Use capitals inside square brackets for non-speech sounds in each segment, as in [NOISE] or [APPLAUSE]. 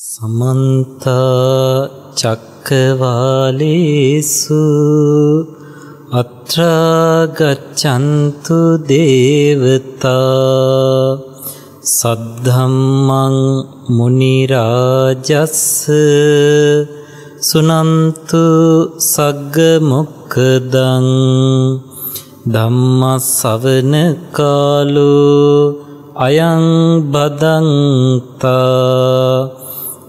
සමන්ත චක්කවාලේසු අත්‍රාගච්ඡන්තු දේවතා සද්ධම්මං මුනි රාජස්ස සුනන්තු සග්ග මොක්කදං ධම්ම ශවන කාලෝ අයං බදන්තා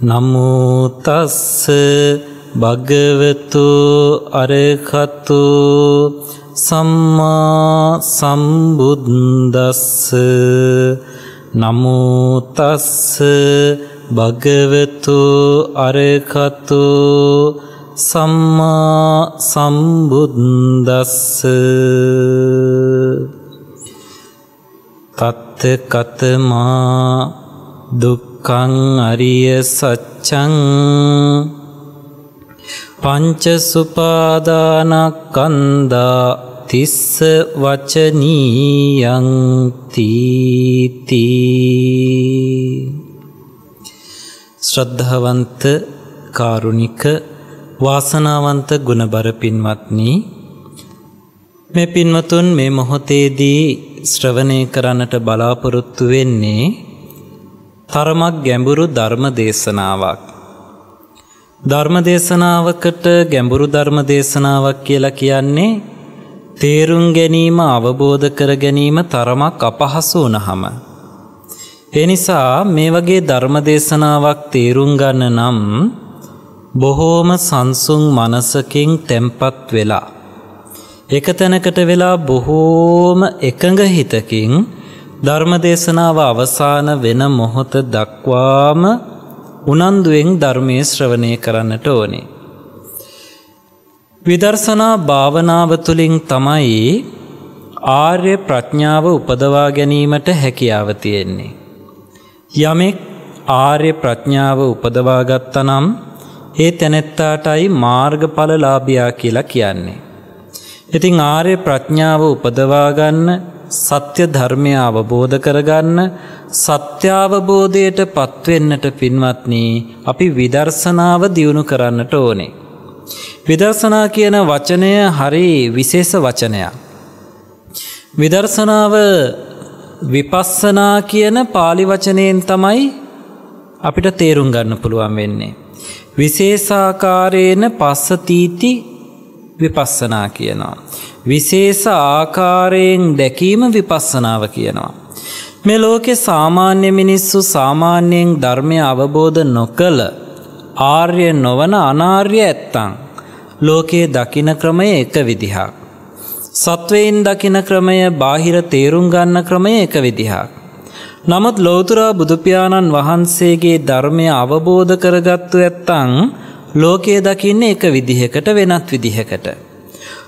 නමුතස්ස භගවතු අරහතු සම්මා සම්බුද්දස්ස නමුතස්ස භගවතු අරහතු සම්මා සම්බුද්දස්ස තත්තකතමා දුක්ඛං අරිය සච්ඡං පංච සුපාදානස්කන්ධා තිස්ස වචනීයං තීති. ශ්‍රද්ධාවන්ත කාරුණික වාසනාවන්ත ගුණබර පින්වත්නි මේ පින්වතුන් මේ මොහොතේදී ශ්‍රවණය කරන්නට බලාපොරොත්තු වෙන්නේ තරමක් ගැඹුරු ධර්ම දේශනාවක්. ධර්ම දේශනාවකට ගැඹුරු ධර්ම දේශනාවක් කියලා කියන්නේ තේරුම් ගැනීම අවබෝධ කර ගැනීම තරමක් අපහසු වුණහම. ඒ නිසා මේ වගේ ධර්ම දේශනාවක් තේරුම් ගන්න නම් බොහෝම සංසුන් මනසකින් තැම්පත් වෙලා එක තැනකට වෙලා බොහෝම එකඟ හිතකින් ධර්මදේශනාව අවසාන වෙන මොහොත දක්වාම උනන්දුවෙන් ධර්මය ශ්‍රවණය කරන්නට ඕනේ. විදර්ශනා භාවනාව තුළින් තමයි ආර්ය ප්‍රඥාව උපදවා ගැනීමට හැකියාව තියෙන්නේ. යමෙක් ආර්ය ප්‍රඥාව උපදවාගත්ත නම් ඒ තැනැත්තාටයි මාර්ගඵලලාභයා කියලා කියන්නේ. ඉතිං ආර්ය ප්‍රඥාව උපදවාගන්න සත්‍ය ධර්මය අවබෝධ කරගන්න සත්‍යාවබෝධයට පත්වෙන්නට පින්වත්නී අපි විදර්ශනාව දියුණු කරන්නට ඕනේ. විදර්ශනා කියන වචනය හරි විශේෂ වචනයක්. විදර්ශනාව විපස්සනා කියන පාලි වචනයෙන් තමයි අපිට තේරුම් ගන්න පුළුවන් වෙන්නේ. විශේෂාකාරයෙන් පස්සතීති විපස්සනා කියනවා. විශේෂ ආකාරයෙන් දැකීම විපස්සනාව කියනවා. මේ ලෝකෙ සාමාන්‍ය මිනිස්සු සාමාන්‍යයෙන් ධර්මය අවබෝධ නොකළ ආර්ය නොවන අනාර්ය ඇත්තං ලෝකයේ දකින ක්‍රමය එක විදිහක්. සත්වයින් දකින ක්‍රමය බාහිර තේරුම් ගන්න ක්‍රමය එක විදිහක්. නමුත් ලෝතුරා බුදුපාණන් වහන්සේගේ ධර්මය අවබෝධ කරගත්තු ඇත්තං ලෝකයේ දකින්නේ එක විදිහකට වෙනත් විදිහකට.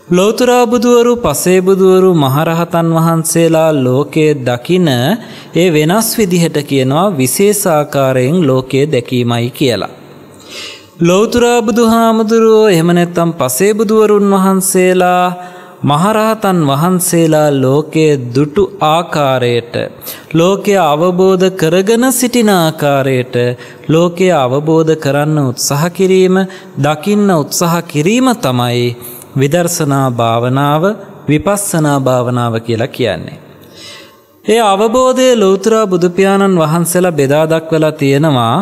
ලෝතුරා බුදුවරු පසේ බුදුවරු මහරහතන් වහන්සේලා ලෝකයේ දකින ඒ වෙනස් විදිහට කියනවා විශේෂාකාරයෙන් ලෝකයේ දැකීමයි කියලා. ලෝතුරා බුදු හාමුදුරුවෝ එහෙම නැත්තම් පසේ බුදුවරුන් වහන්සේලා මහරහතන් වහන්සේලා ලෝකයේ දුටු ආකාරයට ලෝකය අවබෝධ කරගෙන සිටින ආකාරයට ලෝකය අවබෝධ කරන්න උත්සාහ කිරීම දකින්න උත්සාහ කිරීම තමයි විදර්ශනා භාවනාව විපස්සනා භාවනාව කියලා කියන්නේ. ඒ අවබෝධය ලෝතුරා බුදුපාණන් වහන්සේලා බෙදා දක්වලා තියෙනවා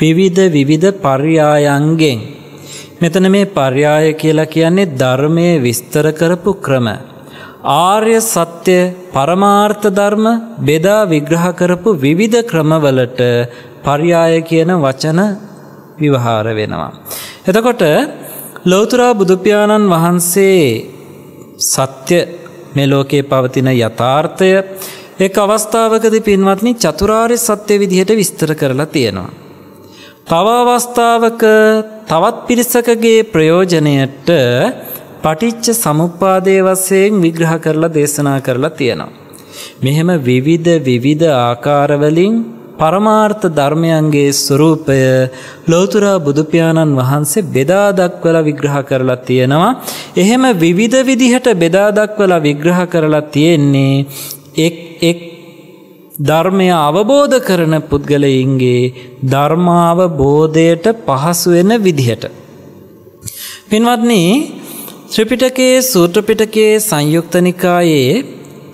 විවිධ විවිධ පර්යායන්ගෙන් මෙතන මේ පර්යාය කියලා කියන්නේ ධර්මයේ විස්තර කරපු ක්‍රම. ආර්ය සත්‍ය පරමාර්ථ ධර්ම බෙදා විග්‍රහ කරපු විවිධ ක්‍රමවලට පර්යාය කියන වචන විවහාර වෙනවා. එතකොට ලෝතුරා බුදුපාණන් වහන්සේ සත්‍ය මේ ලෝකයේ පවතින යථාර්ථය එක් අවස්ථාවකදී පින්වත්නි චතුරාර්ය සත්‍ය විදිහට විස්තර කරලා තියෙනවා. තව අවස්ථාවක තවත් පිරිසකගේ ප්‍රයෝජනයට පටිච්ච සමුපාදය වස්සයෙන් විග්‍රහ කරලා දේශනා කරලා තියෙනවා. මෙහෙම විවිධ විවිධ ආකාරවලින් පරමාර්ථ ධර්මයන්ගේ ස්වරූපය ලෝතුරා බුදුපාණන් වහන්සේ බෙදා දක්වලා විග්‍රහ කරලා තියෙනවා. එහෙම විවිධ විදිහට බෙදා දක්වලා විග්‍රහ කරලා තියෙන්නේ එක් එක් ධර්මය අවබෝධ කරන පුද්ගලයින්ගේ ධර්මාවබෝධයට පහසු වෙන විදිහට. පින්වත්නි ත්‍රිපිටකයේ සූත්‍රපිටකයේ සංයුක්ත නිකායේ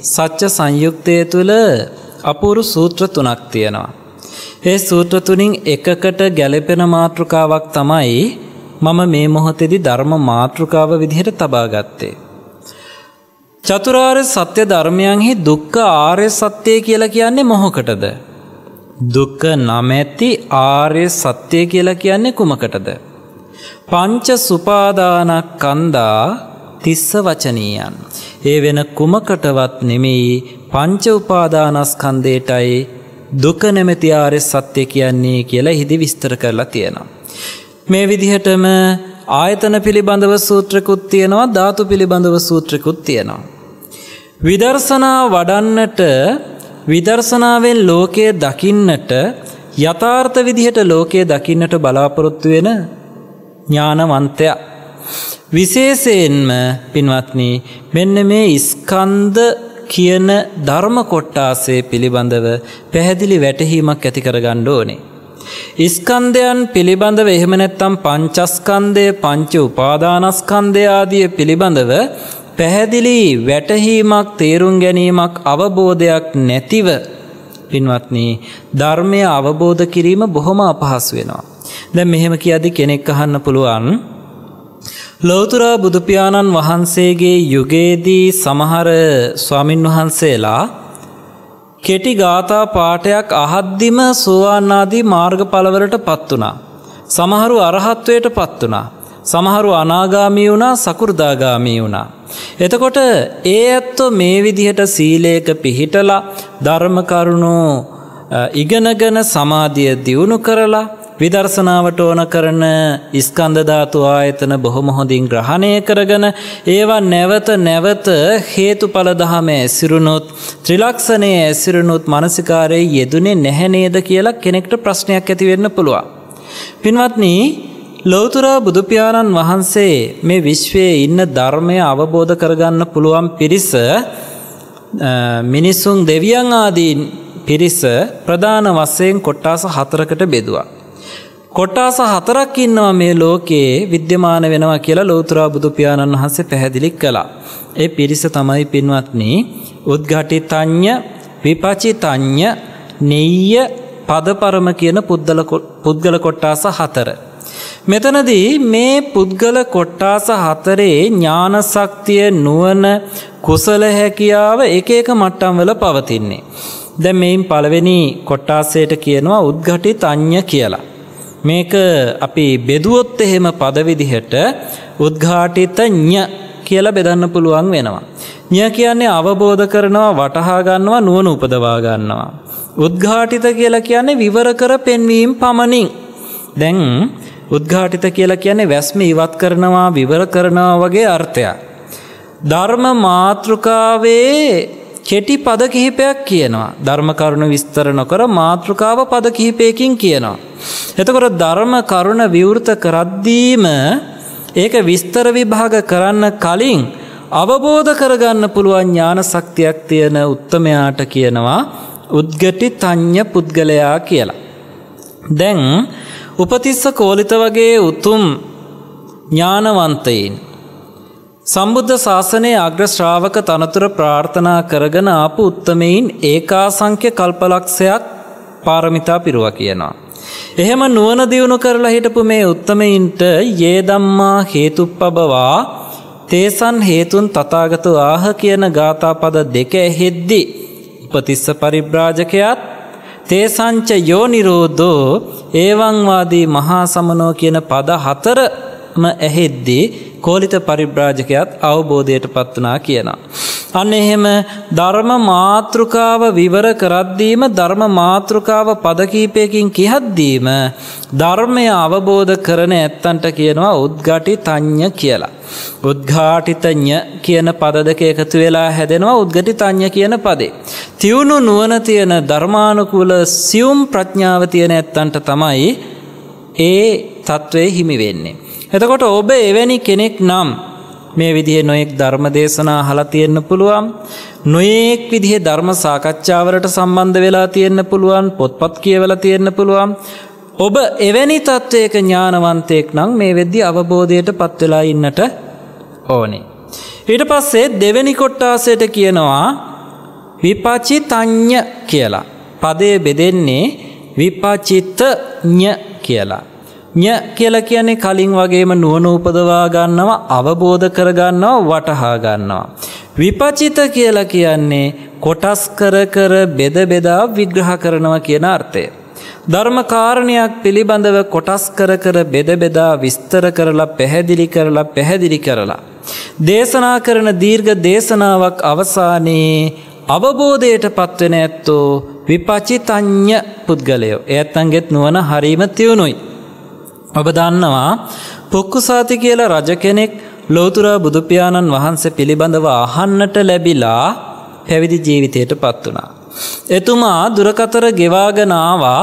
සච්ච සංයුක්තය තුළ අපූරු සූත්‍ර තුනක් තියෙනවා. ඒ සූත්‍ර තුනින් එකකට ගැලපෙන මාතෘකාවක් තමයි මම මේ මොහොතේදී ධර්ම මාතෘකාව විදිහට තබා ගත්තේ. චතුරාර්ය සත්‍ය ධර්මයන්හි දුක්ඛ ආර්ය සත්‍යය කියලා කියන්නේ මොහොකටද? දුක්ඛ නැමැති ආර්ය සත්‍ය කියලා කියන්නේ කුමකටද? පංච සුපාදානස්කන්ධා තිස්ස වචනීයන්. ඒ වෙන කුමකටවත් නෙමෙයි පංච උපාදානස්කන්ධයටයි දුක නැමැති ආර්ය සත්‍ය කියන්නේ කියලා හිදි විස්තර කරලා තියෙනවා. මේ විදිහටම ආයතන පිළිබඳව සූත්‍රකුත් තියෙනවා ධාතු පිළිබඳව සූත්‍රකුත් තියෙනවා. විදර්ශනා වඩන්නට විදර්ශනාවෙන් ලෝකය දකින්නට යථාර්ථ විදිහට ලෝකය දකින්නට බලාපොරොත්තු වෙන ඥානවන්තයා. විශේෂයෙන්ම පින්වත්නි මෙන්න මේ ස්කන්ධ කියන ධර්ම කොට්ටාසේ පිළිබඳව පැහැදිලි වැටහීමක් ඇති කරගන්න ඕනේ. ස්කන්ධයන් පිළිබඳව එහෙම නැත්නම් පංචස්කන්ධය පංච උපාදානස්කන්ධය ආදී පිළිබඳව පැහැදිලි වැටහීමක් තේරුම් ගැනීමක් අවබෝධයක් නැතිව පින්වත්නි ධර්මය අවබෝධ කිරීම බොහොම අපහසු වෙනවා. දැන් මෙහෙම කියද්දි කෙනෙක් අහන්න පුළුවන් ලෞතුරා බුදුපාණන් වහන්සේගේ යුගයේදී සමහර ස්වාමින් වහන්සේලා කෙටි ගාථා පාඨයක් අහද්දිම සෝවාන් ආදී මාර්ගඵලවලට පත් වුණා. සමහරු අරහත්වයට පත් වුණා. සමහරු අනාගාමී වුණා සකු르දාගාමී වුණා. එතකොට ඒ ඇත්තෝ මේ විදිහට සීලයක පිහිටලා ධර්ම කරුණු ඉගෙනගෙන සමාධිය දියුණු කරලා විදර්ශනාවට ඕන කරන ස්කන්ධ ධාතු ආයතන බොහොම හොඳින් ග්‍රහණය කරගෙන ඒවා නැවත නැවත හේතුඵල ධම ඇසිරුණොත් ත්‍රිලක්ෂණයේ ඇසිරුණොත් මානසිකාරයේ යෙදුනේ නැහැ නේද කියලා කෙනෙක්ට ප්‍රශ්නයක් ඇති වෙන්න පුළුවන්. පින්වත්නි ලෞතුරා බුදුපාණන් වහන්සේ මේ විශ්වයේ ඉන්න ධර්මය අවබෝධ කරගන්න පුළුවන් පිරිස මිනිසුන් දෙවියන් ආදී පිරිස ප්‍රධාන වශයෙන් කොට්ටාස හතරකට බෙදුවා. කොට්ටාස හතරක් ඉන්නවා මේ ලෝකයේ විද්‍යමාන වෙනවා කියලා ලෞතුරා බුදුපාණන් වහන්සේ පැහැදිලි කළා. ඒ පිරිස තමයි පින්වත්නි උද්ඝාටිතඤ්ඤ විපචිතඤ්ඤ නෙය්‍ය පදපරම කියන පුද්ගල කොට්ටාස හතර. මෙතනදී මේ පුද්ගල කොට්ටාස හතරේ ඥානශක්තිය නුවණ කුසල හැකියාව එක එක මට්ටම් වල පවතින්නේ. දැන් මේන් පළවෙනි කොට්ටාසයට කියනවා උද්ඝටිත අඤ්ඤ කියලා. මේක අපි බෙදුවොත් එහෙම පද විදිහට උද්ඝාටිත ඤ කියලා බෙදන්න පුළුවන් වෙනවා. ඤ කියන්නේ අවබෝධ කරනවා වටහා ගන්නවා නුවණ උපදවා ගන්නවා. උද්ඝාටිත කියලා කියන්නේ විවර කර පෙන්වීම පමණින්. දැන් උද්ඝාටිත කියලා කියන්නේ වැස්ම ඉවත් කරනවා විවර කරනවා වගේ අර්ථයක්. ධර්ම මාතෘකාවේ කෙටි පද කිහිපයක් කියනවා. ධර්ම කරුණ විස්තර නොකර මාතෘකාව පද කිහිපයකින් කියනවා. එතකොට ධර්ම කරුණ විවෘත කරද්දීම ඒක විස්තර විභාග කරන්න කලින් අවබෝධ කරගන්න පුළුවන් ඥාන ශක්තියක් තියෙන උත්තමයාට කියනවා උද්ගටි තඤ්ඤ පුද්ගලයා කියලා. දැන් උපතිස්ස කෝලිත වගේ උතුම් ඥානවන්තයින් සම්බුද්ධ ශාසනයේ අග්‍ර ශ්‍රාවක තනතුර ප්‍රාර්ථනා කරගෙන ආපු උත්තමයින් ඒකාසංඛ්‍ය කල්පලක්ෂයක් පාරමිතා පිරුවා කියනවා. එහෙම නුවණ දියුණු කරලා හිටපු මේ උත්තමයින්ට යේ ධම්මා හේතුප්පබවා තේසන් හේතුන් තථාගතෝ ආහ කියන ගාථා පද දෙක ඇහෙද්දි උපතිස්ස පරිබ්‍රාජකයාත් තේසංච යෝ නිරෝධෝ ඒවංවාදී මහා සමනෝ කියන පද හතරම ඇහෙද්දී කෝලිත පරිබ්‍රාජකයාත් අවබෝධයට පත් වනා කියනවා. අන්න එහෙම ධර්ම මාතෘකාව විවර කරද්දීම ධර්ම මාතෘකාව පදකීපයකින් කිහද්දීම ධර්මය අවබෝධ කරන ඇත්තන්ට කියනවා උද්ගටි තඥ කියලා. උද්ඝාටිතඥ කියන පද දෙක එකතු වෙලා හැදෙනවා උද්ගටි තඥ කියන පදේ. තියුණු නුවණ තියෙන ධර්මානුකූල සියුම් ප්‍රඥාව තියෙන ඇත්තන්ට තමයි ඒ තත්ත්වයේ හිමි වෙන්නේ. එතකොට ඔබ එවැනි කෙනෙක් නම් මේ විදිහේ නොයෙක් ධර්ම දේශනා අහලා තියෙන්න පුළුවන්. නොයෙක් විදිහේ ධර්ම සාකච්ඡාවලට සම්බන්ධ වෙලා තියෙන්න පුළුවන්. පොත්පත් කියවලා තියෙන්න පුළුවන්. ඔබ එවැනි තත්ත්වයක ඥානවන්තයෙක් නම් මේ වෙද්දි අවබෝධයට පත් වෙලා ඉන්නට ඕනේ. ඊට පස්සේ දෙවෙනි කොට්ටාසයට කියනවා විපචිතඤ්ඤ කියලා. පදේ බෙදෙන්නේ විපචිතඤ්ඤ කියලා. ඥ කියලා කියන්නේ කලින් වගේම නුවණ උපදවා ගන්නවා අවබෝධ කරගන්නවා වටහා ගන්නවා. විපචිත කියලා කියන්නේ කොටස් කර කර බෙද බෙදා විග්‍රහ කරනවා කියන අර්ථය. ධර්ම කාරණයක් පිළිබඳව කොටස් කර කර බෙද බෙදා විස්තර කරලා පැහැදිලි කරලා පැහැදිලි කරලා දේශනා කරන දීර්ඝ දේශනාවක් අවසානයේ අවබෝධයට පත්වෙන ඇත්තෝ විපචිතඥ පුද්ගලයෝ. එයත්තන්ගෙත් නුවණ හරීම තියුණුයි. ඔබ දන්නවා පොක්කුසාති කියලා රජ කෙනෙක් ලෝතුරා බුදුපියාණන් වහන්සේ පිළිබඳව අහන්නට ලැබිලා පැවිදි ජීවිතයට පත් වුණා. එතුමා දුරකතර ගෙවාගෙන ආවා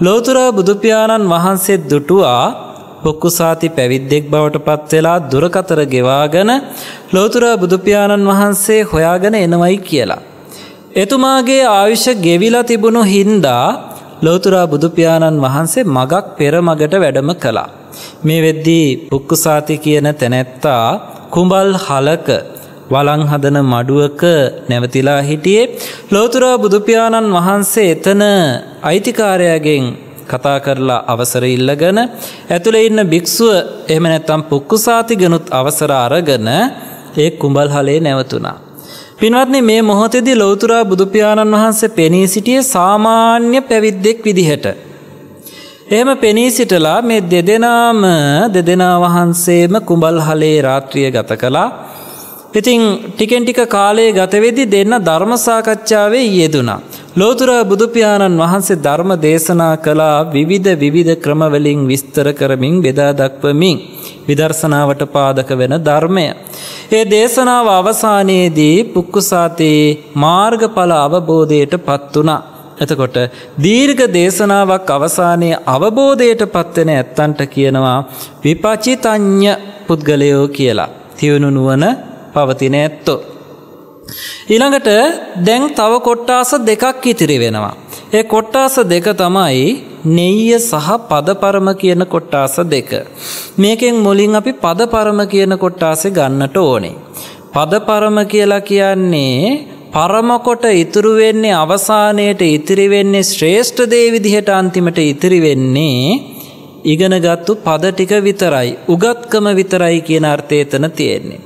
ලෝතුරා බුදුපියාණන් වහන්සේ දුටුවා පොක්කුසාති පැවිද්දෙක් බවට පත් වෙලා දුරකතර ගෙවාගෙන ලෝතුරා බුදුපියාණන් වහන්සේ හොයාගෙන එනවයි කියලා. එතුමාගේ ආයුෂ ගෙවිලා තිබුණු හින්දා ලෝතුරා බුදුපියාණන් වහන්සේ මගක් පෙරමගට වැඩම කළා. මේ වෙද්දී පුක්කුසාති කියන තැනැත්තා කුඹල් හලක වලං හදන මඩුවක නැවතිලා හිටියේ ලෝතුරා බුදුපියාණන් වහන්සේ එතන අයිතිකාරයාගෙන් කතා කරලා අවසර ඉල්ලගෙන ඇතුළේ ඉන්න භික්ෂුව එහෙම නැත්නම් පුක්කුසාතිගෙනුත් අවසර අරගෙන ඒ කුඹල් හලේ නැවතුණා. පින්වත්නි මේ මොහොතේදී ලෞතුරා බුදුපියාණන් වහන්සේ පෙනී සිටියේ සාමාන්‍ය පැවිද්දෙක් විදිහට. එහෙම පෙනී සිටලා මේ දෙදෙනාම දෙදෙනා වහන්සේම කුඹල්හලේ රාත්‍රිය ගත කළා. ඉතින් ටිකෙන් ටික කාලයේ ගත වෙද්දී දෙන්න ධර්ම සාකච්ඡාවේ යෙදුණා. ලෝතුරා බුදුපියාණන් වහන්සේ ධර්ම දේශනා කළා විවිධ විවිධ ක්‍රමවලින් විස්තර කරමින් බෙදා දක්වමින් විදර්ශනාවට පාදක වෙන ධර්මය. ඒ දේශනාව අවසානයේදී පුක්කුසාතේ මාර්ගඵල අවබෝධයට පත් වුණා. එතකොට දීර්ඝ දේශනාවක් අවසානයේ අවබෝධයට පත්වෙන ඇත්තන්ට කියනවා විපචිතඥ පුද්ගලයෝ කියලා. තියුණු නුවණ පවතින ඇත්තෝ. ඊළඟට දැන් තව කොට්ටාස දෙකක් ඉතිරි වෙනවා. ඒ කොට්ටාස දෙක තමයි නෙయ్య සහ පදපරම කියන කොට්ටාස දෙක. මේකෙන් මුලින් අපි පදපරම කියන කොට්ටාසේ ගන්නට ඕනේ. පදපරම කියලා කියන්නේ පරම කොට ඉතුරු වෙන්නේ අවසානයේට ඉතිරි වෙන්නේ ශ්‍රේෂ්ඨ දේ විදිහට අන්තිමට ඉතිරි වෙන්නේ ඉගෙනගත්තු පද ටික විතරයි. උගත්කම විතරයි කියන අර්ථය එතන තියෙන්නේ.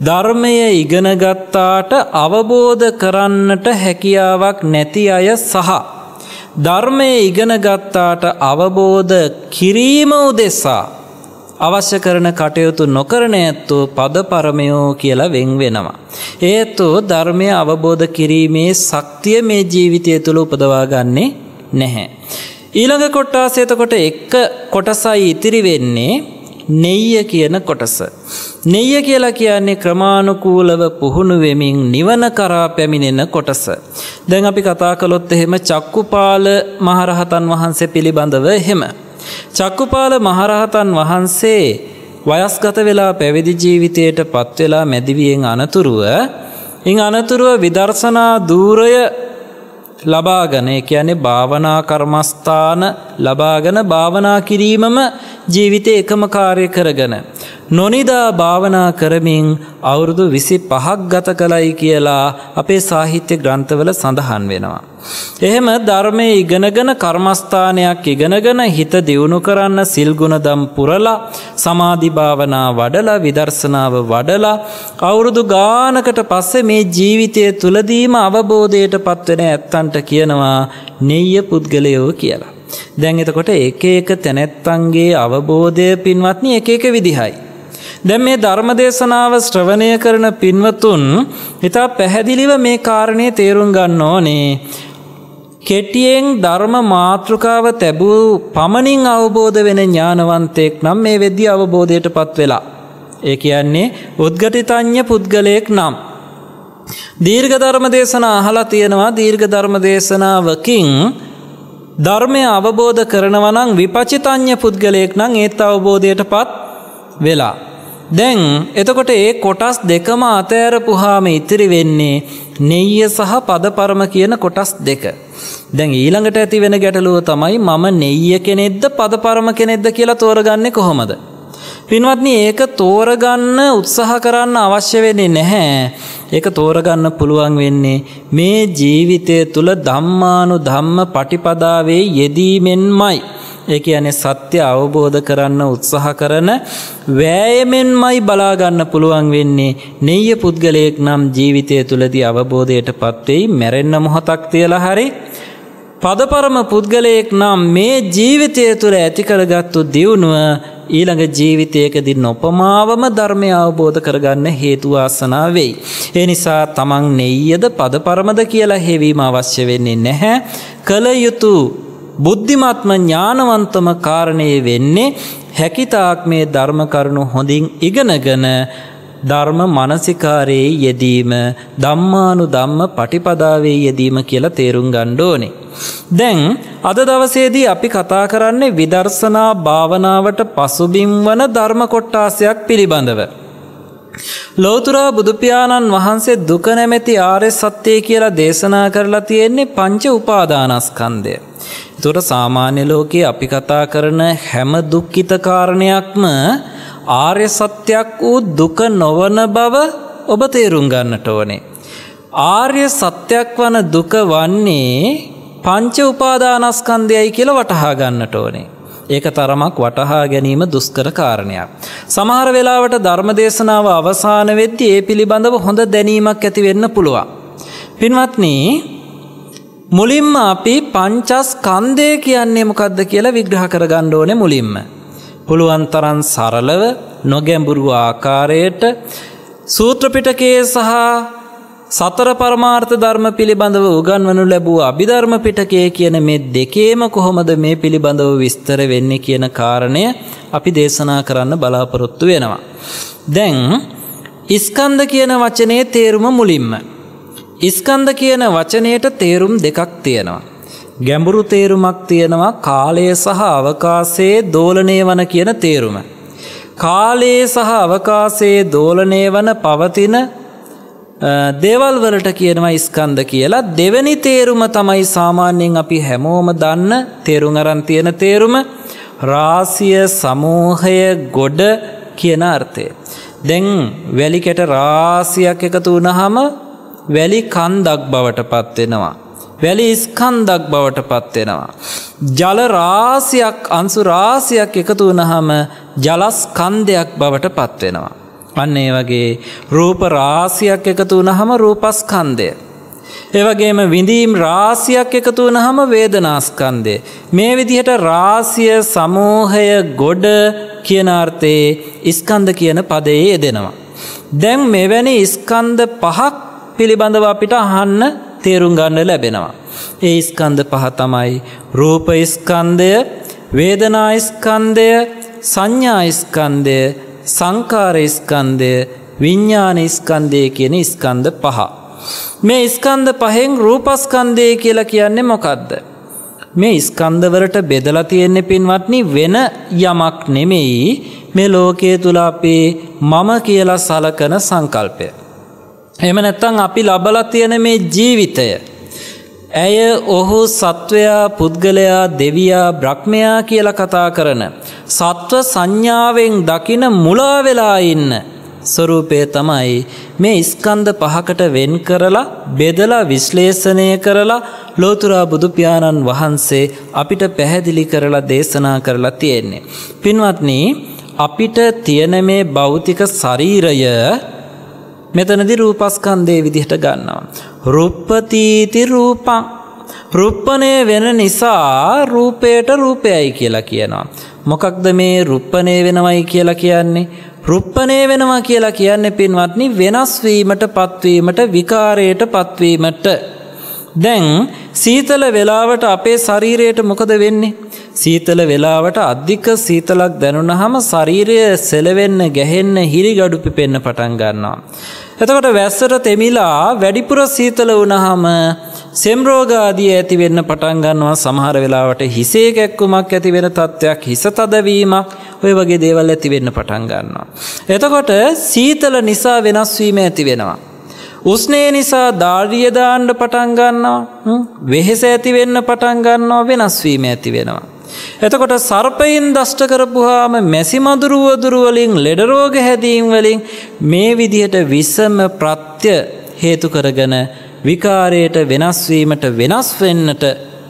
ධර්මය ඉගෙන ගත්තාට අවබෝධ කරන්නට හැකියාවක් නැති අය සහ ධර්මය ඉගෙන ගත්තාට අවබෝධ කිරීම උදෙසා අවශ්‍ය කරන කටයුතු නොකරන ඇත්තෝ පදපරමයෝ කියලා වෙන් වෙනවා. ඒත්තෝ ධර්මය අවබෝධ කිරීමේ ශක්තිය මේ ජීවිතය තුළ උපදවා ගන්නේ නැහැ. ඊළඟ කොට්ටාස එතකොට එක්ක කොටසයි ඉතිරි වෙන්නේ නෙయ్య කියන කොටස. නෙయ్య කියලා කියන්නේ ක්‍රමානුකූලව පුහුණු වෙමින් නිවන කරා පැමිණෙන කොටස. දැන් අපි කතා කළොත් එහෙම චක්කුපාල මහරහතන් වහන්සේ පිළිබඳව එහෙම. චක්කුපාල මහරහතන් වහන්සේ වයස්ගත වෙලා පැවිදි ජීවිතයට පත් වෙලා මැදිවියෙන් අනතුරුව ඉන් අනතුරුව විදර්ශනා දූරය ලබාගෙන ඒ කියන්නේ භාවනා කර්මස්ථාන ලබාගෙන භාවනා කිරීමම ජීවිතේ එකම කාර්ය කරගෙන නොනිදා භාවනා කරමින් අවුරුදු 25ක් ගත කළයි කියලා අපේ සාහිත්‍ය ග්‍රන්ථවල සඳහන් වෙනවා. එහෙම ධර්මයේ ඉගෙනගෙන කර්මස්ථානයක් ඉගෙනගෙන හිත දියුණු කරන්න සිල් ගුණදම් පුරලා සමාධි භාවනා වඩලා විදර්ශනාව වඩලා අවුරුදු ගානකට පස්සේ මේ ජීවිතය තුලදීම අවබෝධයට පත්වෙන ඇත්තන්ට කියනවා නෙయ్య පුද්ගලයෝ කියලා. දැන් එතකොට එක එක තැනැත්තන්ගේ අවබෝධය පින්වත්නි එක එක විදිහයි. දැන් මේ ධර්මදේශනාව ශ්‍රවණය කරන පින්වතුන් ඉතා පැහැදිලිව මේ කාරණය තේරුම් ගන්න ඕනේ. කෙටියෙන් ධර්ම මාතෘකාව තැබූ පමණින් අවබෝධ වෙන ඥානවන්තයෙක් නම් මේ වෙද්දි අවබෝධයට පත් වෙලා. ඒ කියන්නේ උද්ගටිතඥ පුද්ගලයෙක් නම්. දීර්ඝ ධර්ම දේශනා අහලා තියෙනවා දීර්ඝ ධර්ම දේශනාවකින් ධර්මය අවබෝධ කරනවනං විපචිතඥ පුද්ගලයෙක් නං ඒත් අවබෝධයට පත් වෙලා. දැන් එතකොට ඒ කොටස් දෙකම අතෑරපුහාම ඉතිරි වෙන්නේ නෙය්ය සහ පදපරම කියන කොටස් දෙක. දැන් ඊළඟට ඇති වෙන ගැටලුව තමයි මම නෙය්ය කෙනෙද්ද පදපරම කෙනෙද්ද කියලා තෝරගන්නේ කොහොමද. පින්වත්නි ඒක තෝරගන්න උත්සාහ කරන්න අවශ්‍ය වෙන්නේ නැහැ. ඒක තෝරගන්න පුළුවන් වෙන්නේ මේ ජීවිතය තුළ ධම්මානු ධම්ම පටිපදාවේ යෙදීමෙන්මයි. ඒ කියන්නේ සත්‍ය අවබෝධ කරන්න උත්සාහ කරන වෑයමෙන්මයි බලාගන්න පුළුවන් වෙන්නේ නෙయ్య පුද්ගලයෙක් නම් ජීවිතය තුළදී අවබෝධයට පත්වෙයි මැරෙන්න මොහොතක් තියලා හරි පදපරම පුද්ගලයෙක් නම් මේ ජීවිතය තුළ ඇතිකරගත්තු දියුණුව ඊළඟ ජීවිතයකදී නොපමාවම ධර්මය අවබෝධ කරගන්න හේතු වාසනා වෙයි. ඒ නිසා තමන් නෙయ్యද පදපරමද කියලා හෙවීම අවශ්‍ය වෙන්නේ නැහැ. කල යුතු බුද්ධිමත්ම ඥානවන්තම කාරණය වෙන්නේ හැකිතාක් මේ ධර්ම කරුණු හොඳින් ඉගෙනගෙන ධර්ම මනසිකාරයේ යෙදීම ධම්මානු ධම්ම පටිපදාවේ යෙදීම කියලා තේරුම් ගන්න ඕනේ. දැන් අද දවසේදී අපි කතා කරන්නේ විදර්ශනා භාවනාවට පසුබිම් වන ධර්ම කොට්ටාසයක් පිළිබඳව. ලෝතුරා බුදුපාණන් වහන්සේ දුක නැමැති ආර්ය සත්‍යය කියලා දේශනා කරලා තියෙන්නේ පංච උපාදානස්කන්ධය. එතකොට සාමාන්‍ය ලෝකයේ අපි කතා කරන හැම දුක්ඛිත කාරණයක්ම ආර්ය සත්‍යයක් වූ දුක නොවන බව ඔබ තේරුම් ගන්නට ඕනේ. ආර්ය සත්‍යයක් වන දුක වන්නේ පංච උපාදානස්කන්ධයයි කියලා වටහා ගන්නට ඕනේ. ඒක තරමක් වටහා ගැනීම දුෂ්කර කාරණයක්. සමහර වෙලාවට ධර්මදේශනාව අවසාන වෙද්දී ඒ පිළිබඳව හොඳ දැනීමක් ඇති වෙන්න පුළුවන්. පින්වත්නි මුලින්ම අපි පංචස්කන්ධය කියන්නේ මොකක්ද කියලා විග්‍රහ කරගන්න ඕනේ මුලින්ම. පුළුවන් තරම් සරලව නොගැඹුරු ආකාරයට සූත්‍ර පිටකයේ සහ සතර පරමාර්ථ ධර්ම පිළිබඳව උගන්වනු ලැබූ අභිධර්ම පිටකය කියන මේ දෙකේම කොහොමද මේ පිළිබඳව විස්තර වෙන්නේ කියන කාරණය අපි දේශනා කරන්න බලාපොරොත්තු වෙනවා. දැන් ඉස්කන්ධ කියන වචනේ තේරුම මුලින්ම. ඉස්කන්ධ කියන වචනයට තේරුම් දෙකක් තියෙනවා. ගැඹුරු තේරුමක් තියෙනවා කාලය සහ අවකාශයේ දෝලණය වන කියන තේරුම. කාලයේ සහ අවකාශයේ දෝලණය වන පවතින දේවල් වලට කියනවා ස්කන්ධ කියලා දෙවැනි තේරුම තමයි සාමාන්‍යයෙන් අපි හැමෝම දන්න තේරුම් අරන් තියෙන තේරුම රාසිය සමූහය ගොඩ කියන අර්ථය. දැන් වැලි කැට රාසියක් එකතු වුණාම වැලි කන්දක් බවට පත් වෙනවා. වැලි ස්කන්ධක් බවට පත් වෙනවා. ජල රාසියක් අංශු රාසියක් එකතු වුණාම ජලස්කන්ධයක් බවට පත් වෙනවා. අන්න ඒ වගේ රූප රාසියක් එකතු වුණහම රූපස්කන්ධය. ඒවගේම විඳීම් රාසියක් එකතු වනහම වේදනාස්කන්දය. මේ විදිහට රාසිය සමූහය ගොඩ කියනාර්ථයේ ඉස්කන්ද කියන පදයේ යෙදෙනවා. දැන් මෙවැනි ඉස්කන්ද පහක් පිළිබඳව අපිට අහන්න තේරුම් ගන්න ලැබෙනවා. ඒ ඉස්කන්ද පහ තමයි රූප ඉස්කන්දය වේදනායිස්කන්දය සංඥායිස්කන්දය සංකාරස්කන්දය විඤ්ඥානස්කන්දය කියන ස්කන්ද පහ. මේ ස්කන්ද පහෙන් රූපස්කන්දය කියලා කියන්නේ මොකක්ද. මේ ස්කන්දවලට බෙදලා තියෙන්නේ පින්වත්නි වෙන යමක් නෙමෙයි මේ ලෝකයේ තුළ අපේ මම කියලා සලකන සංකල්පය. එම නැත්තං අපි ලබල තියෙන මේ ජීවිතය. ඇය ඔහු සත්වයා පුද්ගලයා දෙවියා බ්‍රහ්මයා කියලා කතා කරන. සත්ව සංඥාවෙන් දකින මුලා වෙලා ඉන්න ස්වරූපය තමයි මේ ස්කන්ධ පහකට වෙන් කරලා බෙදලා විශ්ලේෂණය කරලා ලෝතුරා බුදුපාණන් වහන්සේ අපිට පැහැදිලි කරලා දේශනා කරලා තියෙන්නේ. පින්වත්නි අපිට තියෙන මේ භෞතික ශරීරය මෙතනදි රූපස්කන්ධය විදිහට ගන්නවා. රුප්පතීති රූපං රුප්පණය වෙන නිසා රූපයට රූපයයි කියලා කියනවා. මොකක්ද මේ රුප්පණය වෙනවයි කියලා කියන්නේ? රුප්පනේ වෙනවා කියලා කියන්නේ පින්වත්නි වෙනස් වීමට පත්වීමට විකාරයට පත්වීමට. දැන් සීතල වෙලාවට අපේ ශරීරයට මොකද වෙන්නේ සීතල වෙලාවට අධික සීතලක් දැනුණහම ශරීරය සෙලවෙන්න ගැහෙන්න හිරිගඩු පිපෙන්න පටන් ගන්නවා. එතකොට වැස්සට තෙමිලා වැඩිපුර සීතල වුණහම සෙම්රෝගාදී ඇති වෙන්න පටන් ගන්නවා සමහර වෙලාවට හිසේ කැක්කුමක් ඇති වෙන තත්ත්වයක් හිස තදවීමක් ඔය වගේ දේවල් ඇති වෙන්න පටන් ගන්නවා. එතකොට සීතල නිසා වෙනස් වීම ඇති වෙනවා. උස්නේ නිසා දාඩිය දාන්න පටන් ගන්නවා වෙහෙස ඇති වෙන්න පටන් ගන්නවා වෙනස් වීම ඇති වෙනවා. එතකොට සර්පයින් දෂ්ට කරපුහාම මැසිමදුරු වදුරු වලින් ලෙඩ රෝග හැදීම් වලින් මේ විදිහට විසම ප්‍රත්‍ය හේතු කරගෙන විකාරයට වෙනස් වීමට වෙනස් වෙන්නට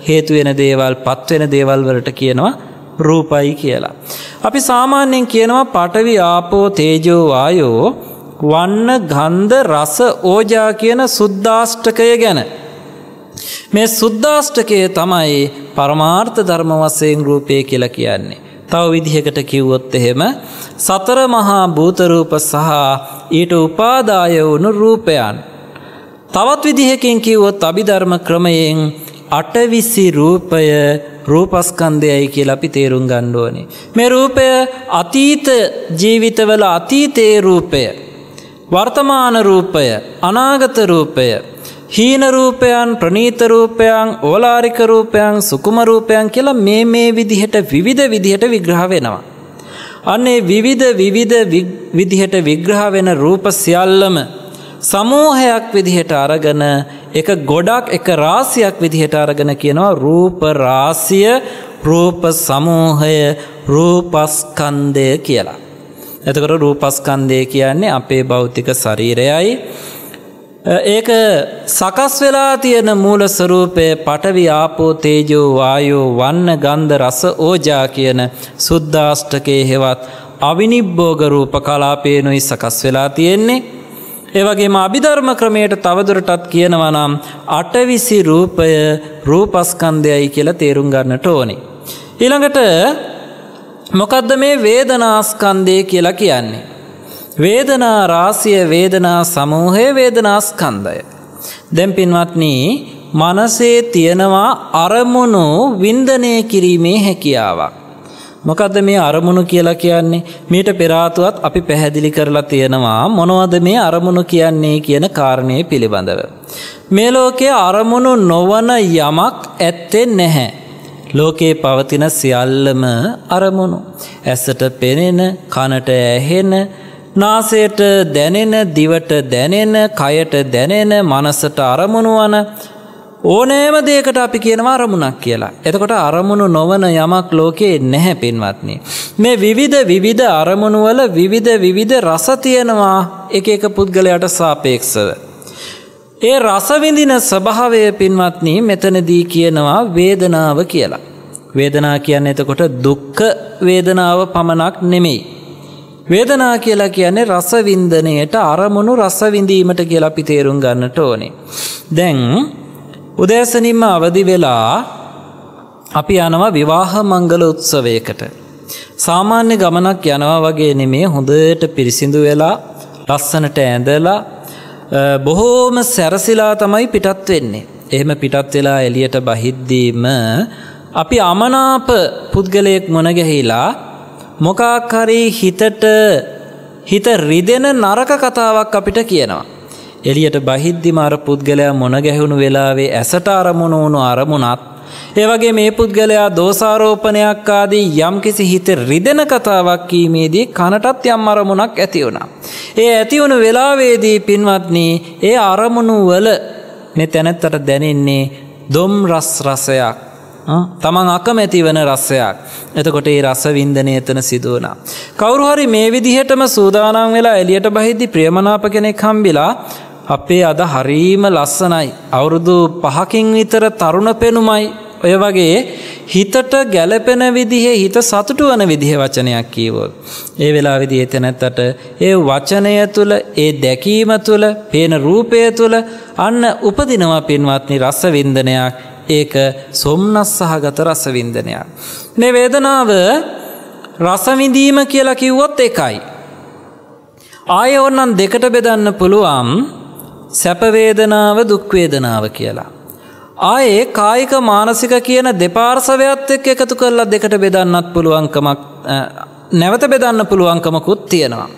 හේතු වෙන දේවල් පත් වෙන දේවල් වලට කියනවා රූපයි කියලා. අපි සාමාන්‍යයෙන් කියනවා පඨවි ආපෝ තේජෝ වායෝ වන්න ගන්ධ රස ඕජා කියන සුද්දාෂ්ටකය ගැන මේ සුද්දාෂ්ටකය තමයි පරමාර්ථ ධර්ම වශයෙන් රූපය කියලා කියන්නේ. තව විදිහකට කිව්වොත් එහෙම සතර මහා භූතරූප සහ ඊට උපාදාය වුණු රූපයන්. තවත් විදිහකින් කිව්වොත් අභිධර්ම ක්‍රමයෙන් අටවිසි රූපය රූපස්කන්ධයයි කියලා අපි තේරුම් ගන්න ඕනේ. මේ රූපය අතීත ජීවිතවල අතීතයේ රූපය වර්තමාන රූපය අනාගත රූපය හීන රූපයන් ප්‍රනීත රූපයන් ඕලාරික රූපයන් සුකුම රූපයන් කියලා මේ මේ විදිහට විවිධ විදිහට විග්‍රහ වෙනවා. අන්නේ විවිධ විවිධ විදිහට විග්‍රහ වෙන රූප සියල්ලම සමූහයක් විදිහට අරගෙන එක ගොඩක් එක රාසියක් විදිහට අරගෙන කියනවා රූප රාසිය රූප සමූහය රූපස්කන්දය කියලා. එතකොට රූපස්කන්දය කියන්නේ අපේ භෞතික ශරීරයයි ඒක සකස් වෙලා තියෙන මූල ස්වරූපය පටවි ආපෝ තේජෝ වායෝ වන්න ගන්ධ රස ඕජා කියන සුද්දාෂ්ටකයේ හෙවත් අවිනිබ්බෝග රූප කලාපේනුයි සකස් වෙලා තියෙන්නේ. ඒ වගේම අභිධර්ම ක්‍රමයට තවදුරටත් කියනවා නම් අටවිසි රූපය රූපස්කන්ධයයි කියලා තේරුම් ගන්නට ඕනේ. ඊළඟට මොකද්ද මේ වේදනාස්කන්ධය කියලා කියන්නේ? වේදනා රාසිය වේදනා සමූහය වේදනාස්කන්ධය. දැන් පින්වත්නි මනසේ තියෙනවා අරමුණු වින්දනය කිරීමේ හැකියාවක්. මොකද්ද මේ අරමුණු කියලා කියන්නේ? මීට පෙර අපි පැහැදිලි කරලා තියෙනවා මොනවද මේ අරමුණු කියන්නේ කියන කාරණේ පිළිබඳව. මේ ලෝකයේ අරමුණු නොවන යමක් ඇත්තේ නැහැ. ලෝකේ පවතින සියල්ලම අරමුණු. ඇසට පෙනෙන, කනට ඇහෙන, නාසයට දැනෙන දිවට දැනෙන කයට දැනෙන මනසට අරමුණු වන ඕනෑම දෙයකට අපි කියනවා අරමුණක් කියලා. එතකොට අරමුණු නොවන යමක් ලෝකේ නැහැ පින්වත්නි. මේ විවිධ විවිධ අරමුණු වල විවිධ විවිධ රස තියෙනවා එක එක පුද්ගලයාට සාපේක්ෂව. ඒ රස විඳින ස්වභාවය පින්වත්නි මෙතනදී කියනවා වේදනාව කියලා. වේදනා කියන්නේ එතකොට දුක්ඛ වේදනාව පමණක් නෙමෙයි. වේදනා කියලා කියන්නේ රසවින්දනයට අරමුණු රසවිඳීමට කියලා අපි තේරුම් ගන්නට ඕනේ. දැන් උදෑසනින්ම අවදි වෙලා අපි යනවා විවාහ මංගල උත්සවයකට. සාමාන්‍ය ගමනක් යනවා වගේ නෙමේ හොඳට පිරිසිදු වෙලා ලස්සනට ඇඳලා බොහෝම සැරසිලා තමයි පිටත් වෙන්නේ. එහෙම පිටත් වෙලා එළියට බහිද්දීම අපි අමනාප පුද්ගලයෙක් මුණ ගැහිලා මොකක් හරි හිතට හිත රිදෙන නරක කතාවක් අපිට කියනවා. එළියට බහිද්දි මාර පුද්ගලයා මොන ගැහුණු වෙලාවේ ඇසට අරමුණු වුණු අරමුණත් ඒ වගේ මේ පුද්ගලයා දෝෂාරෝපණයක් ආදී යම්කිසි හිත රිදෙන කතාවක් කීමේදී කනටත් යම් අරමුණක් ඇති වුණා. ඒ ඇති වුණු වෙලාවේදී පින්වත්නි ඒ අරමුණු වල මේ තැනැත්තට දැනෙන්නේ දොම් රස් රසයක් තමන් අකමැති වන රස්සයක්. එතකොට ඒ රස වින්දනය එතන සිදුවනා. කවුරු හරි මේ විදිහටම සූදානම් වෙලා එළියට බහිද්දි ප්‍රියමනාප කෙනෙක් හම්බිලා අපේ අද හරීම ලස්සනයි. අවුරුදු පහකින් විතර තරුණ පෙනුමයි. ඔය වගේ හිතට ගැලපෙන විදිහේ හිත සතුටු වන විදිහ වචනයක් කීවොත්. ඒ වෙලාවේදී එතනත්තට ඒ වචනය තුළ ඒ දැකීම තුළ පේන රූපය තුළ අන්න උපදිනවා පින්වත්නි රස වින්දනයක් ඒක සොම්නස් සහගත රසවින්දනයක්. මේ වේදනාව රසවිඳීම කියලා කිව්වොත් එකයි. ආය ඕන්නන් දෙකට බෙදන්න පුළුවන් සැපවේදනාව දුක්වේදනාව කියලා. ආයේ කායික මානසික කියන දෙපාර්සවයත් එක් එකතු කරලා දෙකට බෙදන්නත් පුළුවන්කමක් නැවත බෙදන්න පුළුවන්කමකුත් තියෙනවා.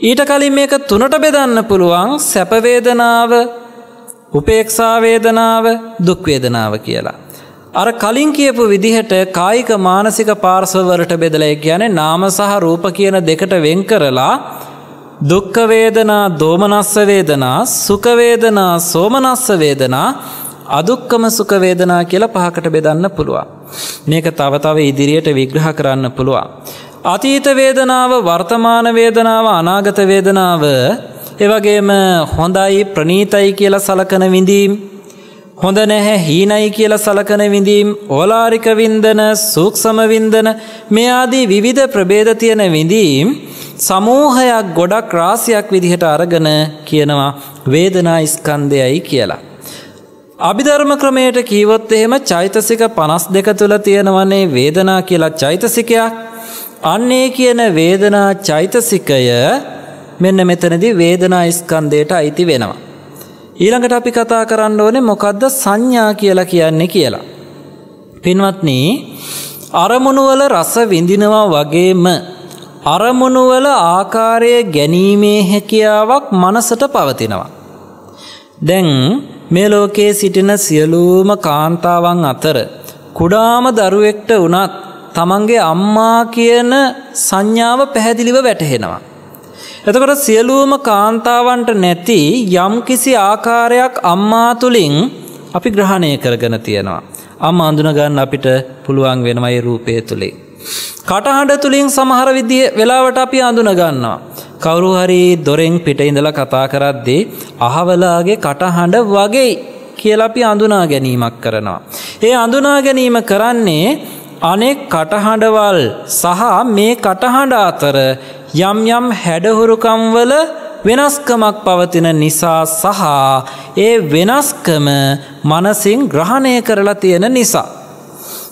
ඊට කලින් මේක තුනට බෙදන්න පුළුවන් සැපවේදනාව උපේක්ෂාවේදනාව දුක්වේදනාව කියලා. අර කලින් කියපු විදිහට කායික මානසික පාර්ශවවලට බෙදලා කියන්නේ නාම සහ රූප කියන දෙකට වෙන් කරලා දුක්ඛ වේදනා, දෝමනස්ස වේදනා, සුඛ වේදනා, සෝමනස්ස වේදනා, අදුක්කම සුඛ වේදනා කියලා පහකට බෙදන්න පුළුවන්. මේක තව තව ඉදිරියට විග්‍රහ කරන්න පුළුවන්. අතීත වේදනාව, වර්තමාන වේදනාව, අනාගත වේදනාව, එවැගේම හොඳයි ප්‍රනීතයි කියලා සලකන විඳීම් හොඳ නැහැ හීනයි කියලා සලකන විඳීම් ඕලාරික වින්දන සූක්ෂම වින්දන මේ ආදී විවිධ ප්‍රභේද තියෙන විඳීම් සමූහයක් ගොඩක් රාශියක් විදිහට අරගෙන කියනවා වේදනා ස්කන්ධයයි කියලා. අභිධර්ම ක්‍රමයට කීවොත් එහෙම චෛතසික 52 තුල තියෙනවනේ වේදනා කියලා චෛතසිකයක්. අන්නේ කියන වේදනා චෛතසිකය මෙන්න මෙතනදී වේදනා ස්කන්ධයට අයිති වෙනවා. ඊළඟට අපි කතා කරන්න ඕනේ මොකද්ද සංඥා කියලා කියන්නේ කියලා. පින්වත්නි අරමුණු වල රස විඳිනවා වගේම අරමුණු වල ආකාරය ගැනීමේ හැකියාවක් මනසට පවතිනවා. දැන් මේ ලෝකයේ සිටින සියලුම කාන්තාවන් අතර කුඩාම දරුවෙක්ට වුණත් තමන්ගේ අම්මා කියන සංඥාව පැහැදිලිව වැටහෙනවා. එතකොට සියලුම කාන්තාවන්ට නැති යම් කිසි ආකාරයක් අම්මා තුළින් අපි ග්‍රහණය කරගෙන තියෙනවා. අම්මා අඳුනගන්න අපිට පුළුවන් වෙනවා ඒ රූපය තුළින්. කටහඬ තුළින් සමහර විදිය වෙලාවට අපි අඳුන ගන්නවා. කවුරු හරි දොරෙන් පිට ඉඳලා කතා කරද්දී අහවලාගේ කටහඬ වගේ කියලා අපි අඳුනා ගැනීමක් කරනවා. ඒ අඳුනා ගැනීම කරන්නේ අනෙක් කටහඬවල් සහ මේ කටහඬ අතර යම් යම් හැඩහුරුකම්වල වෙනස්කමක් පවතින නිසා සහ ඒ වෙනස්කම මනසින් ග්‍රහණය කරලා තියෙන නිසා.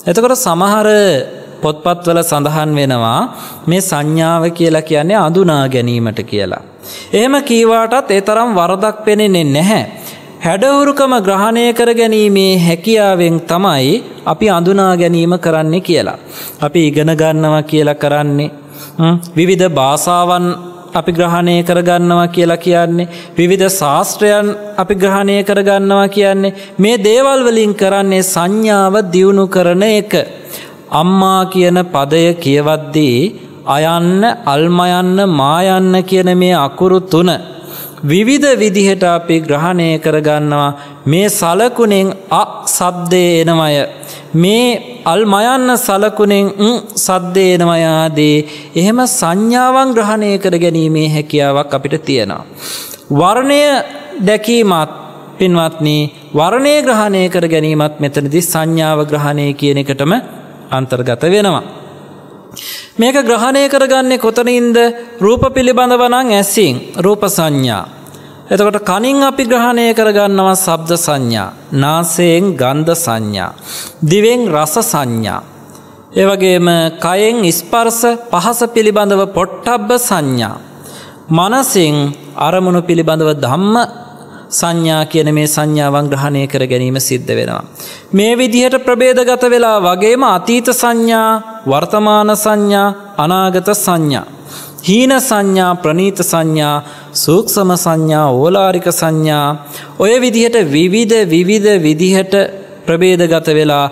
එතකොට සමහර පොත්පත්වල සඳහන් වෙනවා මේ සංඥාව කියලා කියන්නේ අඳුනා ගැනීමට කියලා. එහෙම කීවාටත් ඒ තරම් වරදක් පෙනෙන්නේ නැහැ. හැඩහුරුකම ග්‍රහණය කර ගැනීමේ හැකියාවෙන් තමයි අපි අඳුනා ගැනීම කරන්නේ කියලා. අපි ඉගෙන ගන්නවා කියලා කරන්නේ විවිධ භාෂාවන් අපි ග්‍රහණය කරගන්නවා කියලා කියන්නේ විවිධ ශාස්ත්‍රයන් අපි ග්‍රහණය කරගන්නවා කියන්නේ මේ දේවල් වලින් කරන්නේ සංඥාව දියුණු කරන එක අම්මා කියන පදය කියවද්දී අයන්න අල්මයන්න මායන්න කියන මේ අකුරු තුන විවිධ විදිහට අපි ග්‍රහණය කරගන්නවා මේ සලකුණෙන් අ සබ්දේ එනමය මේ අල්මයන්න සලකුණෙන් සද්දේ එනමයාදී එහෙම සංඥාවන් ග්‍රහණය කර ගැනීමේ හැකියාවක් අපිට තියෙනවා. වර්ණය දැකීමත් පින්වත්නි වර්ණය ග්‍රහණය කර ගැනීමත් මෙතනදි සංඥාව ග්‍රහණය කියන එකටම අන්තර්ගත වෙනවා. මේක ග්‍රහණය කරගන්නේ කොතනින්ද රූප පිළිබඳව නම් ඇසින් රූප සංඥා එතකොට කනින් අපි ග්‍රහණය කරගන්නවා ශබ්ද සංඥා, නාසයෙන් ගන්ධ සංඥා, දිවෙන් රස සංඥා. ඒ වගේම කයෙන් ස්පර්ශ පහස පිළිබඳව පොට්ටබ්බ සංඥා. මනසින් අරමුණු පිළිබඳව ධම්ම සංඥා කියන මේ සංඥාවන් ග්‍රහණය කර ගැනීම සිද්ධ වෙනවා. මේ විදිහට ප්‍රභේදගත වෙලා වගේම අතීත සංඥා, වර්තමාන සංඥා, අනාගත සංඥා හීන සංඥා ප්‍රනීත සංඥා සූක්ෂම සංඥා ඕලාරික සංඥා ඔය විදිහට විවිධ විවිධ විදිහට ප්‍රභේදගත වෙලා